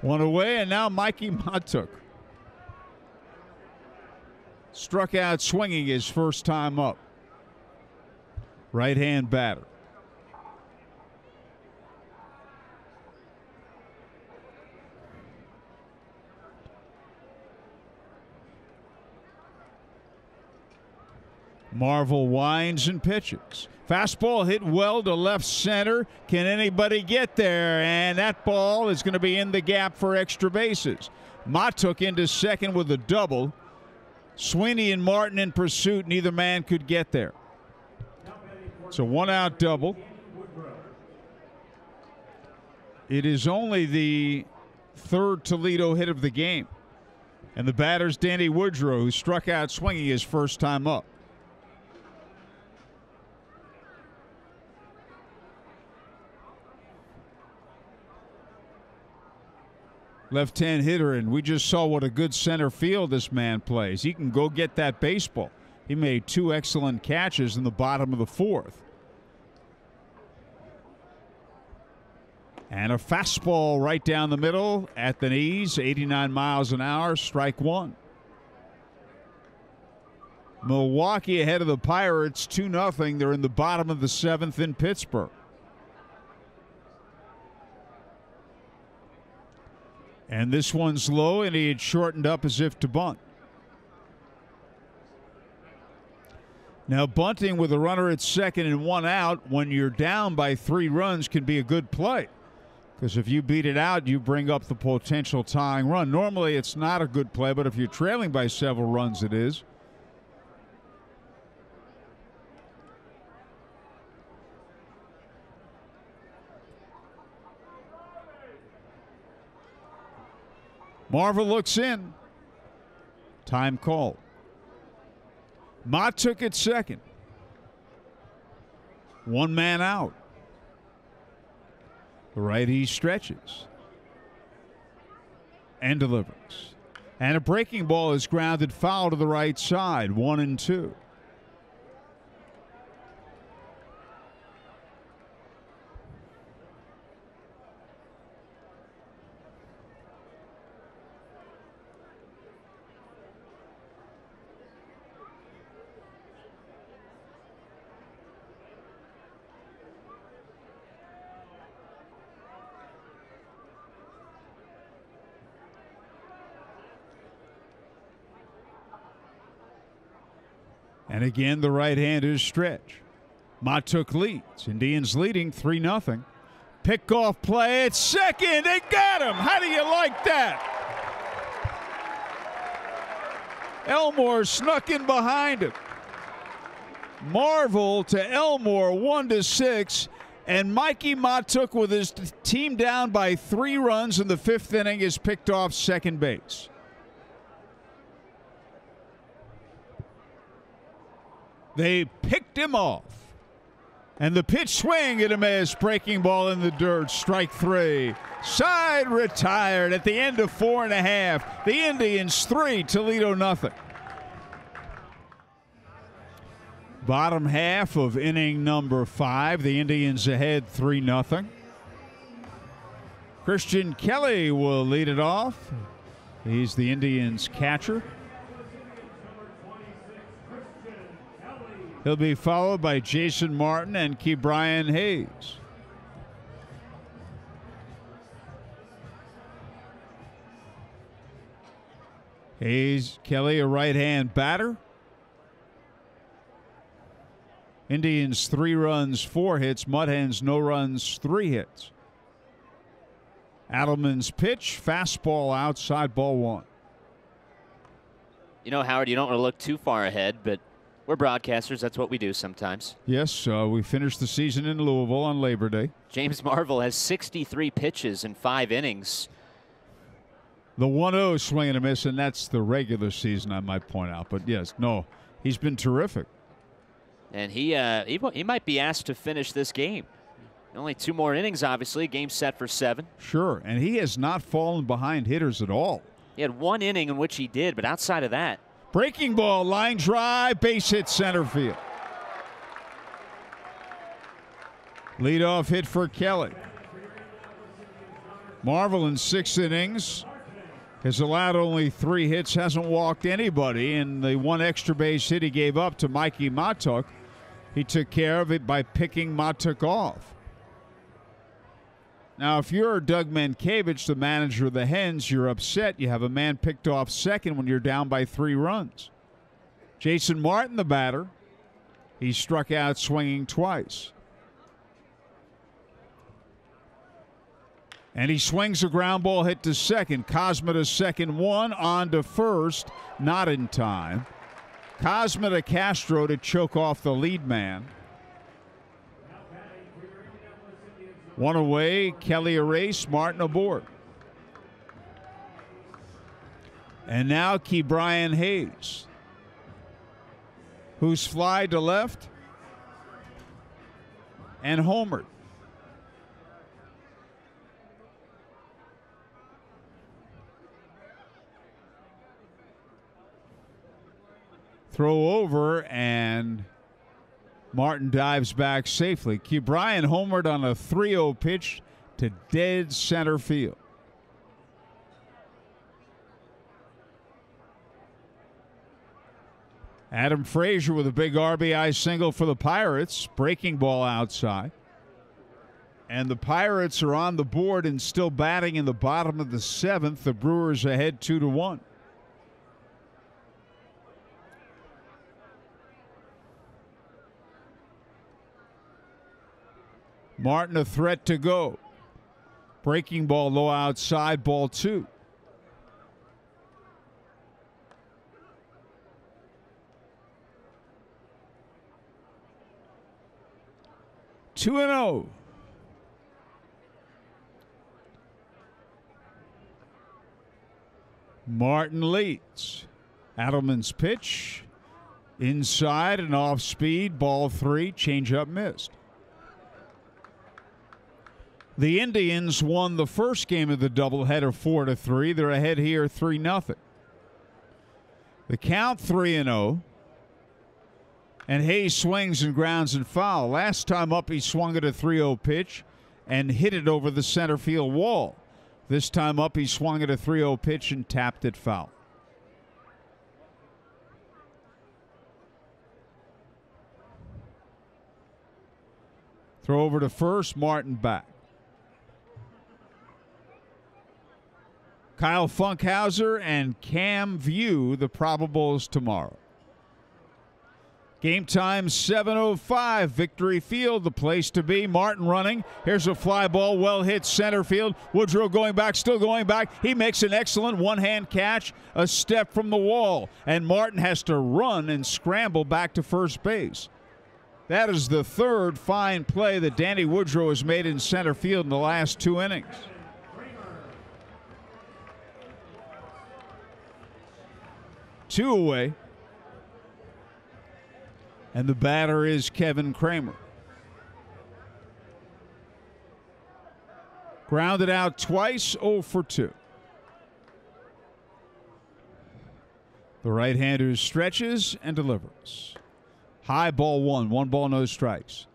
One away, and now Mikey Mahtook. Struck out swinging his first time up. Right hand batter. Marvel winds and pitches. Fastball hit well to left center. Can anybody get there? And that ball is going to be in the gap for extra bases. Mahtook into second with a double. Sweeney and Martin in pursuit. Neither man could get there. It's a one out double. It is only the third Toledo hit of the game. And the batter's Danny Woodrow, who struck out swinging his first time up. Left hand hitter, and we just saw what a good center field this man plays. He can go get that baseball. He made two excellent catches in the bottom of the fourth. And a fastball right down the middle at the knees, 89 miles an hour, strike one. Milwaukee ahead of the Pirates 2 0. They're in the bottom of the seventh in Pittsburgh. And this one's low, and he had shortened up as if to bunt. Now, bunting with a runner at second and one out when you're down by three runs can be a good play. Because if you beat it out, you bring up the potential tying run. Normally, it's not a good play, but if you're trailing by several runs, it is. Marvel looks in. Time called. Mahtook it second. One man out. The righty stretches and delivers. And a breaking ball is grounded foul to the right side, one and two. And again, the right handers stretch. Mahtook leads. Indians leading 3 0. Pick off play at second. They got him. How do you like that? Elmore snuck in behind him. Marvel to Elmore, 1 to 6. And Mikie Mahtook, with his team down by three runs in the fifth inning, is picked off second base. They picked him off. And the pitch swing at a miss, breaking ball in the dirt, strike three. Side retired at the end of four and a half. The Indians three, Toledo nothing. Bottom half of inning number five, the Indians ahead 3 nothing. Christian Kelley will lead it off. He's the Indians' catcher. He'll be followed by Jason Martin and Ke'Bryan Hayes. Hayes, Kelley, a right hand batter. Indians three runs, four hits. Mudhens no runs, three hits. Adleman's pitch, fastball outside, ball one. You know, Howard, you don't want to look too far ahead, but we're broadcasters. That's what we do sometimes. Yes, uh, we finished the season in Louisville on Labor Day. James Marvel has 63 pitches in five innings. The 1 0 swing and a miss, and that's the regular season, I might point out. But yes, no, he's been terrific. And he, uh, he, he might be asked to finish this game. Only two more innings, obviously. Game set for seven. Sure, and he has not fallen behind hitters at all. He had one inning in which he did, but outside of that. Breaking ball, line drive, base hit center field. Leadoff hit for Kelley. Marvel in six innings has allowed only three hits, hasn't walked anybody, and the one extra base hit he gave up to Mikie Mahtook, he took care of it by picking Mahtook off. Now, if you're Doug Mientkiewicz, the manager of the Hens, you're upset. You have a man picked off second when you're down by three runs. Jason Martin, the batter, he struck out swinging twice. And he swings a ground ball hit to second. Kozma to second, one on to first, not in time. Kozma to Castro to choke off the lead man. One away, Kelley erase, Martin aboard. And now Ke'Bryan Hayes, who's fly to left and homered. Throw over and Martin dives back safely. Ke'Bryan homered on a 3 0 pitch to dead center field. Adam Frazier with a big RBI single for the Pirates. Breaking ball outside. And the Pirates are on the board and still batting in the bottom of the seventh. The Brewers ahead two to one. Martin a threat to go. Breaking ball low outside, ball two. Two and zero. Oh. Martin leads. Adleman's pitch inside and off speed, ball three, changeup missed. The Indians won the first game of the doubleheader four to three. They're ahead here three nothing. The count three and zero. Oh. And Hayes swings and grounds and foul. Last time up, he swung at a 3 0 pitch and hit it over the center field wall. This time up, he swung at a 3 0 pitch and tapped it foul. Throw over to first, Martin back. Kyle Funkhouser and Cam Vieaux, the probables tomorrow. Game time 7:05. Victory Field, the place to be. Martin running. Here's a fly ball, well hit center field. Woodrow going back, still going back. He makes an excellent one-hand catch, a step from the wall, and Martin has to run and scramble back to first base. That is the third fine play that Danny Woodrow has made in center field in the last two innings. Two away. And the batter is Kevin Kramer. Grounded out twice, 0 for 2. The right hander stretches and delivers. High ball one, one ball, no strikes.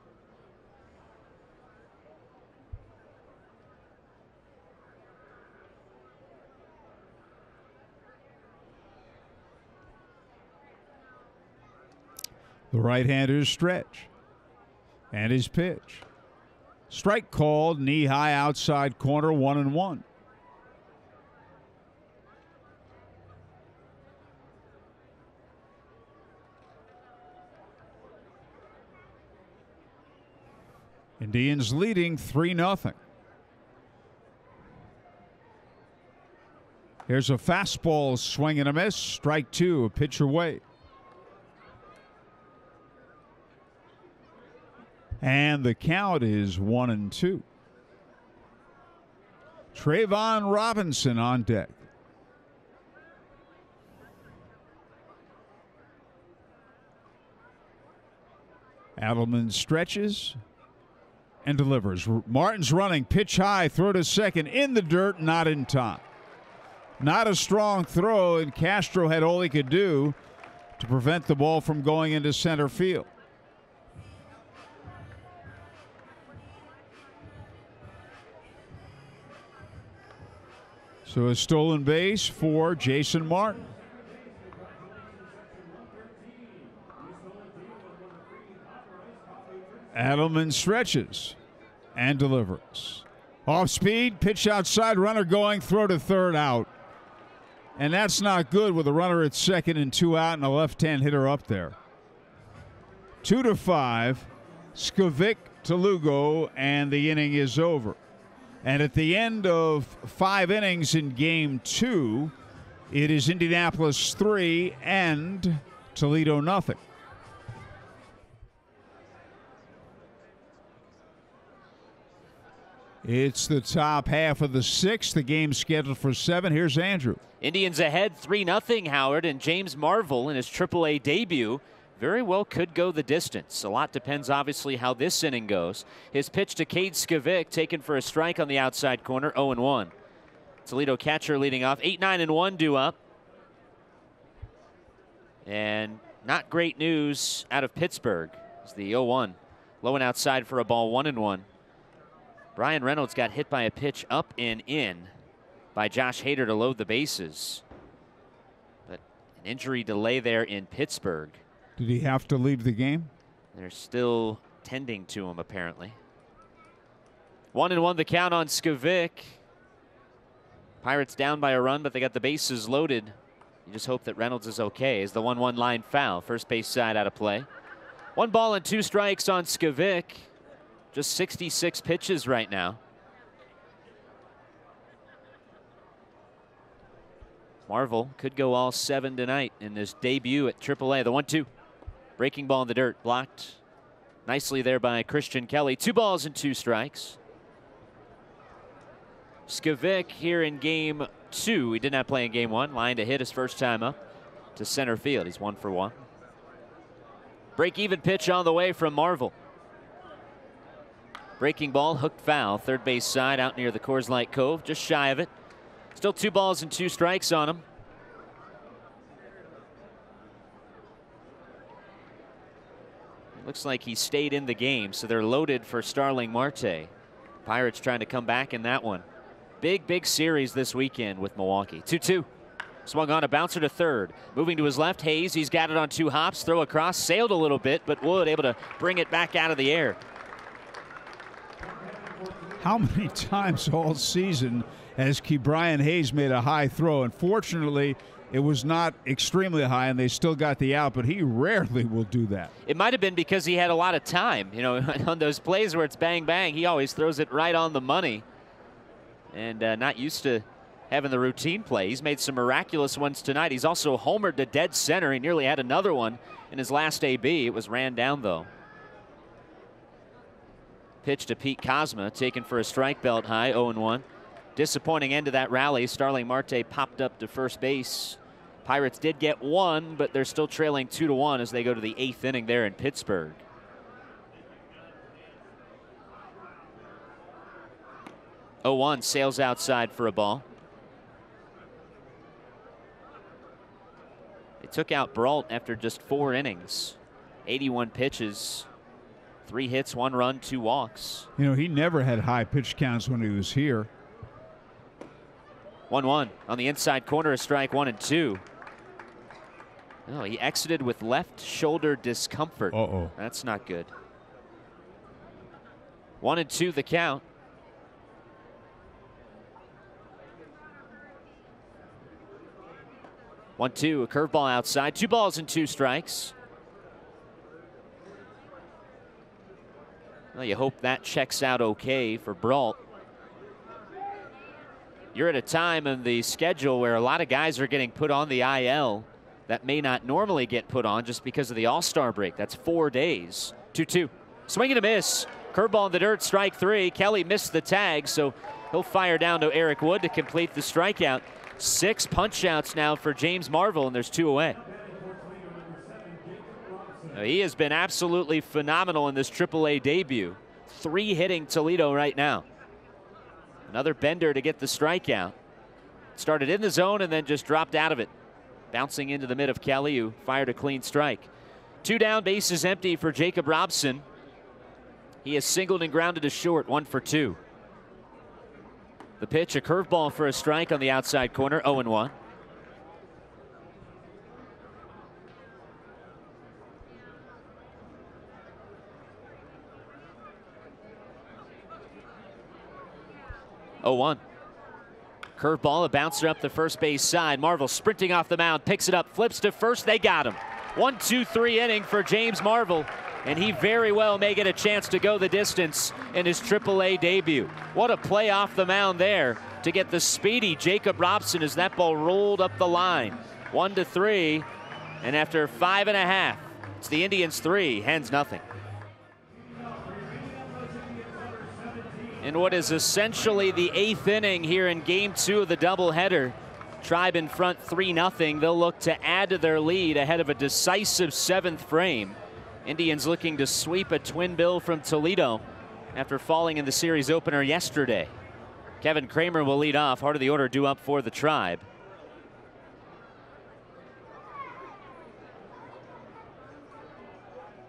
The right hander's stretch and his pitch. Strike called, knee high outside corner, one and one. Indians leading 3 0. Here's a fastball swing and a miss. Strike two, a pitch away. And the count is one and two. Trayvon Robinson on deck. Adleman stretches and delivers. Martin's running, pitch high, throw to second, in the dirt, not in time. Not a strong throw, and Castro had all he could do to prevent the ball from going into center field. So a stolen base for Jason Martin. Adleman stretches and delivers. Off speed, pitch outside, runner going, throw to third out. And that's not good with a runner at second and two out and a left hand hitter up there. Two to five, Scivicque to Lugo, and the inning is over. And at the end of five innings in game two, it is Indianapolis three and Toledo nothing. It's the top half of the sixth. The game scheduled for seven. Here's Andrew. Indians ahead 3 0, Howard, and James Marvel in his AAA debut very well could go the distance. A lot depends, obviously, how this inning goes. His pitch to Kade Scivicque, taken for a strike on the outside corner, 0 1. Toledo catcher leading off, 8 9 and 1 due up. And not great news out of Pittsburgh. It's the 0 1. Low and outside for a ball, 1 and 1. Bryan Reynolds got hit by a pitch up and in by Josh Hader to load the bases. But an injury delay there in Pittsburgh. Did he have to leave the game? They're still tending to him, apparently. One and one the count on Scivicque. Pirates down by a run, but they got the bases loaded. You just hope that Reynolds is okay as the 1 1 line foul. First base side out of play. One ball and two strikes on Scivicque. Just 66 pitches right now. Marvel could go all seven tonight in this debut at AAA. The 1 2. Breaking ball in the dirt. Blocked nicely there by Christian Kelley. Two balls and two strikes. Scivicque here in game two. He did not play in game one. Line to hit his first time up to center field. He's one for one. Break even pitch on the way from Marvel. Breaking ball, hooked foul, third base side out near the Coors Light Cove, just shy of it. Still two balls and two strikes on him. Looks like he stayed in the game, so they're loaded for Starling Marte. Pirates trying to come back in that one. Big, big series this weekend with Milwaukee. 2 2. Swung on a bouncer to third. Moving to his left, Hayes. He's got it on two hops. Throw across, sailed a little bit, but Wood able to bring it back out of the air. How many times all season has Brian Hayes made a high throw? Unfortunately, it was not extremely high and they still got the out, but he rarely will do that. It might have been because he had a lot of time. You know, on those plays where it's bang bang, he always throws it right on the money and uh, not used to having the routine play. He's made some miraculous ones tonight. He's also homered to dead center. He nearly had another one in his last AB. It was ran down, though. Pitch to Pete Kozma, taken for a strike belt high, 0-1. Disappointing end to that rally. Starling Marte popped up to first base. Pirates did get one, but they're still trailing 2 to 1 as they go to the eighth inning there in Pittsburgh. 0-1 sails outside for a ball. They took out Brault after just four innings. 81 pitches, three hits, one run, two walks. You know, he never had high pitch counts when he was here. 1 1 on the inside corner, a strike one and two. Oh, he exited with left shoulder discomfort. Uh oh. That's not good. One and two the count. One, two, a curveball outside. Two balls and two strikes. Well, you hope that checks out okay for Brault. You're at a time in the schedule where a lot of guys are getting put on the IL that may not normally get put on just because of the All Star break. That's four days. 2 2. Swing and a miss. Curveball in the dirt, strike three. Kelley missed the tag, so he'll fire down to Eric Wood to complete the strikeout. Six punch outs now for James Marvel, and there's two away. Now, he has been absolutely phenomenal in this AAA debut. Three hitting Toledo right now. Another bender to get the strikeout. Started in the zone and then just dropped out of it. Bouncing into the mid of Kelley, who fired a clean strike. Two down, bases empty for Jacob Robson. He has singled and grounded to short, one for two. The pitch, a curveball for a strike on the outside corner, 0 1. Oh one. Curveball, a bouncer up the first base side. Marvel sprinting off the mound, picks it up, flips to first. They got him. One, two, three inning for James Marvel and he very well may get a chance to go the distance in his AAA debut. What a play off the mound there to get the speedy Jacob Robson as that ball rolled up the line. One to three, and after five and a half, it's the Indians three, Hens nothing. In what is essentially the eighth inning here in game two of the doubleheader. Tribe in front 3 0. They'll look to add to their lead ahead of a decisive seventh frame. Indians looking to sweep a twin bill from Toledo after falling in the series opener yesterday. Kevin Kramer will lead off. Heart of the order due up for the tribe.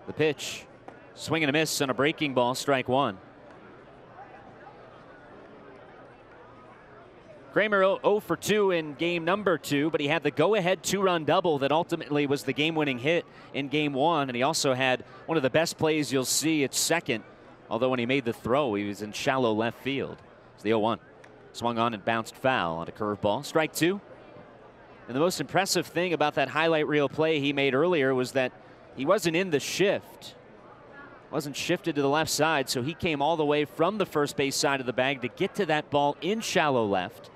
The pitch. Swing and a miss on a breaking ball, strike one. Kramer 0 for 2 in game number two, but he had the go ahead two run double that ultimately was the game winning hit in game one. And he also had one of the best plays you'll see at second Although when he made the throw, he was in shallow left field. It's the 0 1. Swung on and bounced foul on a curveball. Strike two. And the most impressive thing about that highlight reel play he made earlier was that he wasn't in the shift. Wasn't shifted to the left side, so he came all the way from the first base side of the bag to get to that ball in shallow left.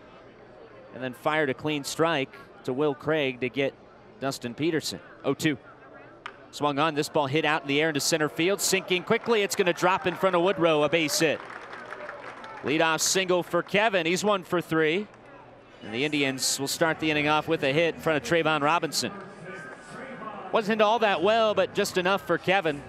And then fired a clean strike to Will Craig to get Dustin Peterson. 0 2. Swung on. This ball hit out in the air into center field. Sinking quickly. It's going to drop in front of Woodrow. A base hit. Leadoff single for Kevin. He's one for three. And the Indians will start the inning off with a hit in front of Trayvon Robinson. Wasn't all that well, but just enough for Kevin.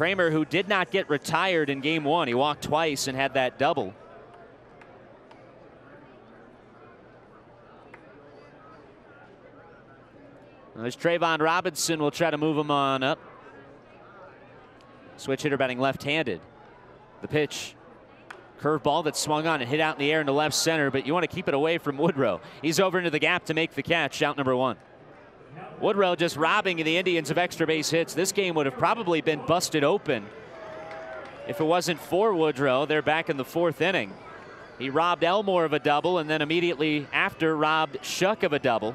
Kramer, who did not get retired in game one, he walked twice and had that double. There's Trayvon Robinson. We'll try to move him on up. Switch hitter batting left-handed. The pitch. Curveball that swung on and hit out in the air into left center, but you want to keep it away from Woodrow. He's over into the gap to make the catch, out number one. Woodrow just robbing the Indians of extra base hits. This game would have probably been busted open if it wasn't for Woodrow. They're back in the fourth inning. He robbed Elmore of a double and then immediately after robbed Shuck of a double.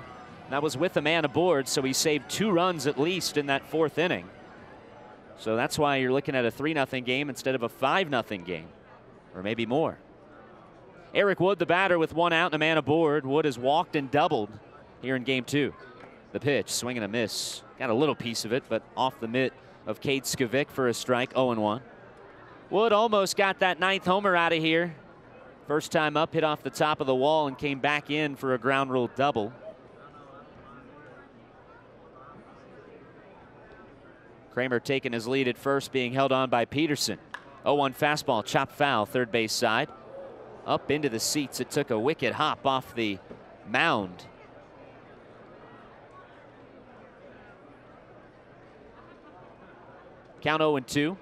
That was with a man aboard, so he saved two runs at least in that fourth inning. So that's why you're looking at a 3 0 game instead of a 5 0 game, or maybe more. Eric Wood, the batter, with one out and a man aboard. Wood has walked and doubled here in game two. The pitch, swing and a miss. Got a little piece of it, but off the mitt of Kade Scivicque for a strike, 0 1. Wood almost got that ninth homer out of here. First time up, hit off the top of the wall and came back in for a ground rule double. Kramer taking his lead at first, being held on by Peterson. 0-1 fastball, chop foul, third base side. Up into the seats. It took a wicked hop off the mound. Count 0 and 2.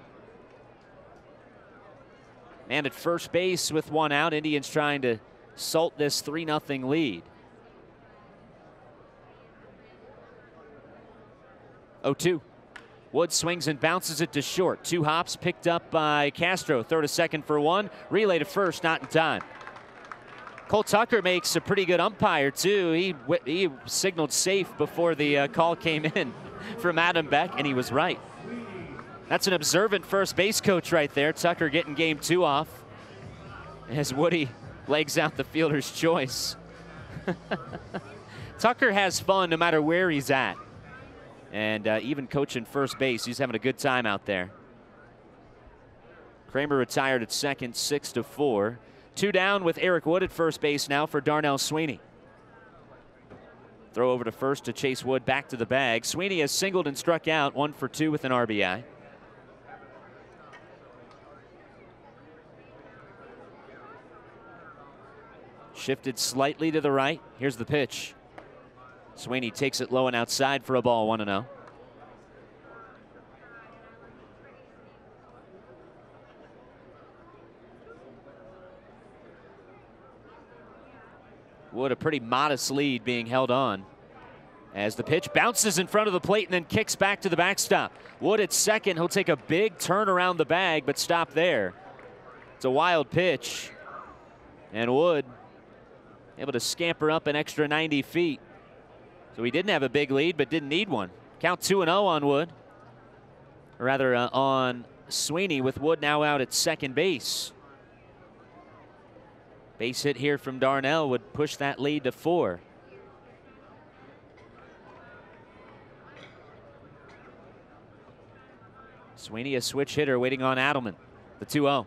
Man at first base with one out. Indians trying to salt this 3-0 lead. 0-2. Wood swings and bounces it to short. Two hops picked up by Castro. Throw to second for one. Relay to first, not in time. Cole Tucker makes a pretty good umpire, too. He, he signaled safe before the uh, call came in from Adam Beck, and he was right. That's an observant first base coach right there. Tucker getting game two off as Woody legs out the fielder's choice. Tucker has fun no matter where he's at and uh, even coaching first base. He's having a good time out there. Kramer retired at second, six to four. Two down with Eric Wood at first base now for Darnell Sweeney. Throw over to first to Chase Wood back to the bag. Sweeney has singled and struck out, one for two with an RBI. Shifted slightly to the right. Here's the pitch. Sweeney takes it low and outside for a ball, 1 0. Wood, a pretty modest lead being held on as the pitch bounces in front of the plate and then kicks back to the backstop. Wood at second. He'll take a big turn around the bag, but stop there. It's a wild pitch. And Wood able to scamper up an extra 90 feet. So he didn't have a big lead, but didn't need one. Count 2 0 on Wood. Or rather, uh, on Sweeney, with Wood now out at second base. Base hit here from Darnell would push that lead to four. Sweeney, a switch hitter, waiting on Adleman. The 2 0.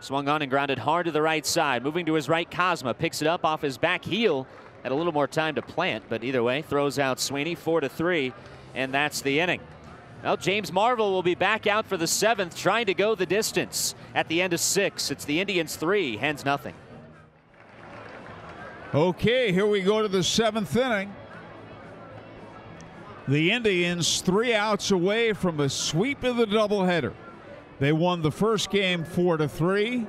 Swung on and grounded hard to the right side. Moving to his right, Kozma picks it up off his back heel had a little more time to plant, but either way, throws out Sweeney, four to three, and that's the inning. Well, James Marvel will be back out for the seventh, trying to go the distance at the end of six. It's the Indians three, Hens nothing. Okay, here we go to the seventh inning. The Indians three outs away from a sweep of the doubleheader. They won the first game four to three,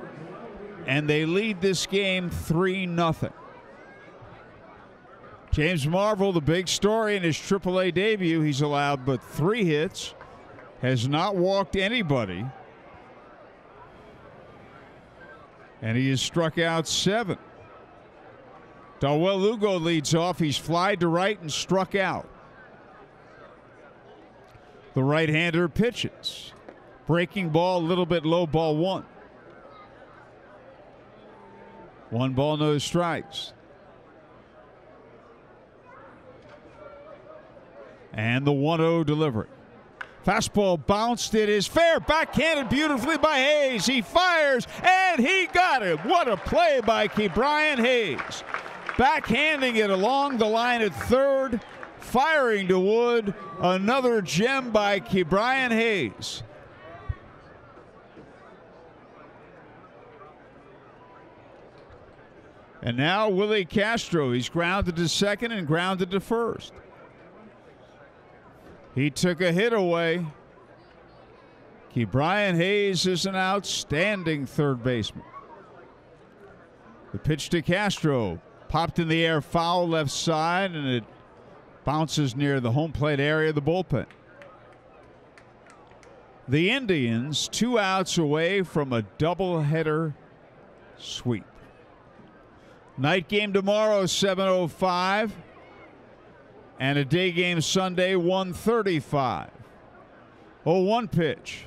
and they lead this game three nothing. James Marvel, the big story in his AAA debut, he's allowed but three hits, has not walked anybody, and he has struck out seven. Dawel Lugo leads off. He's flied to right and struck out. The right hander pitches. Breaking ball, a little bit low, ball one. One ball, no strikes. And the 1 0 delivery. Fastball bounced. It is fair. Backhanded beautifully by Hayes. He fires and he got it. What a play by Ke'Bryan Hayes. Backhanding it along the line at third. Firing to Wood. Another gem by Ke'Bryan Hayes. And now Willi Castro. He's grounded to second and grounded to first. He took a hit away. Ke'Bryan Hayes is an outstanding third baseman. The pitch to Castro popped in the air, foul left side, and it bounces near the home plate area of the bullpen. The Indians two outs away from a doubleheader sweep. Night game tomorrow, 7.05. And a day game Sunday, 135. 0-1 pitch.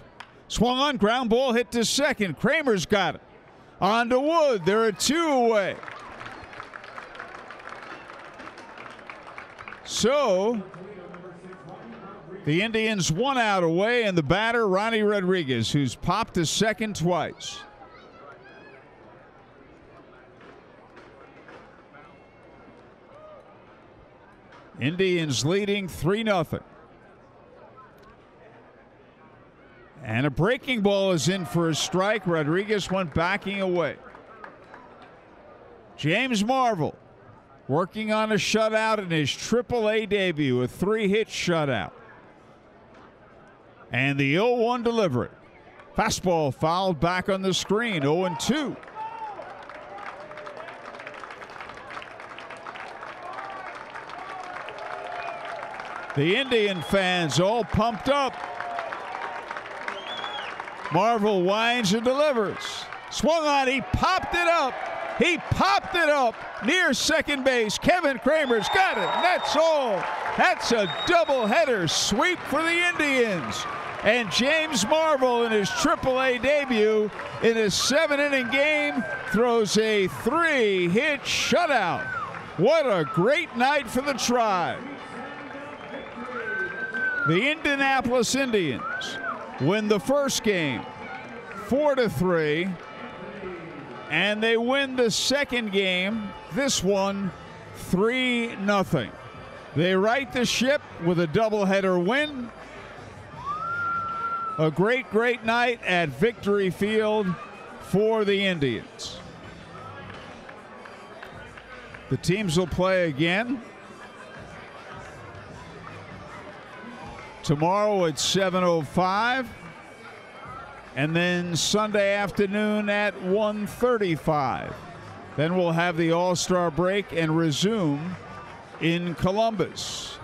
Swung on, ground ball hit to second. Kramer's got it. On to Wood. There are two away. So the Indians one out away, and the batter, Ronny Rodriguez, who's popped to second twice. Indians leading 3 0. And a breaking ball is in for a strike. Rodriguez went backing away. James Marvel working on a shutout in his AAA debut, a three hit shutout. And the 0 1 delivery. Fastball fouled back on the screen, 0 2. The Indian fans all pumped up. Marvel winds and delivers. Swung on, he popped it up. He popped it up near second base. Kevin Kramer's got it. That's all. That's a doubleheader sweep for the Indians. And James Marvel in his AAA debut in a seven inning game throws a three hit shutout. What a great night for the Tribe. The Indianapolis Indians win the first game 4 to 3 and they win the second game this one 3 nothing. They right the ship with a doubleheader win. A great great night at Victory Field for the Indians. The teams will play again tomorrow at 7.05 and then sunday afternoon at 1.35 then we'll have the all-star break and resume in columbus.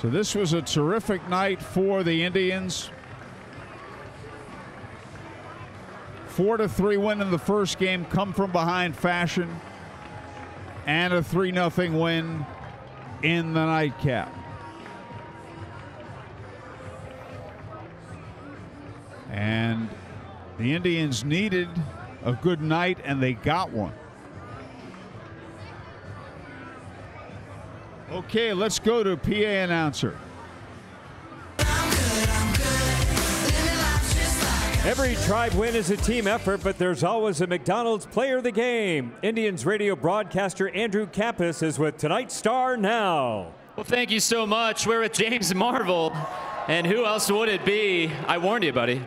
So this was a terrific night for the indians. Four to three win in the first game come from behind fashion and a 3 0 win in the nightcap And the Indians needed a good night, and they got one. Okay, let's go to PA announcer. Every tribe win is a team effort, but there's always a McDonald's player of the game. Indians radio broadcaster Andrew Kappes is with tonight's star now. Well, thank you so much. We're with James Marvel. And who else would it be? I warned you, buddy.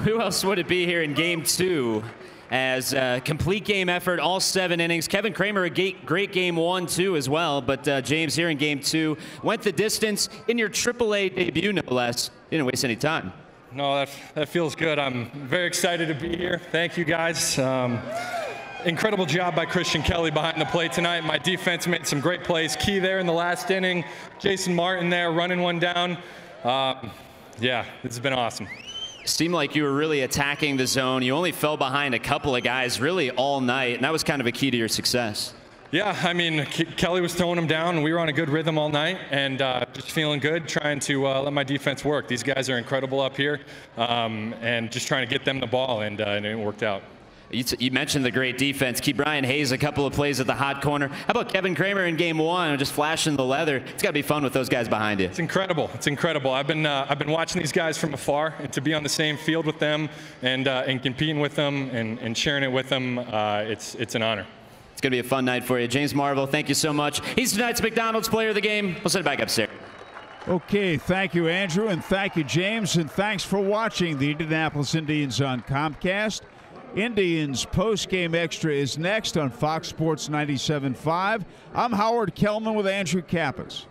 Who else would it be here in game two? As a complete game effort, all seven innings. Kevin Kramer, a great game one, too, as well. But uh, James here in game two went the distance in your AAA debut, no less. Didn't waste any time. No, that, that feels good. I'm very excited to be here. Thank you, guys. Um, incredible job by Christian Kelley behind the plate tonight. My defense made some great plays. Key there in the last inning. Jason Martin there running one down. Um, yeah, it's been awesome. Seemed like you were really attacking the zone. You only fell behind a couple of guys really all night, and that was kind of a key to your success. Yeah, I mean, Kelley was throwing them down, and we were on a good rhythm all night, and uh, just feeling good, trying to uh, let my defense work. These guys are incredible up here, um, and just trying to get them the ball, and, uh, and it worked out. You, t- you, mentioned the great defense. Ke'Bryan Hayes a couple of plays at the hot corner. How about Kevin Kramer in game one, just flashing the leather? It's got to be fun with those guys behind you. It's incredible. It's incredible. I've been uh, I've been watching these guys from afar, and to be on the same field with them and uh, and competing with them and, and sharing it with them, uh, it's it's an honor. It's going to be a fun night for you. James Marvel, thank you so much. He's tonight's McDonald's Player of the Game. We'll send it back upstairs. Okay, thank you, Andrew, and thank you, James, and thanks for watching the Indianapolis Indians on Comcast. Indians post-game extra is next on Fox Sports 97.5. I'm Howard Kellman with Andrew Kappes.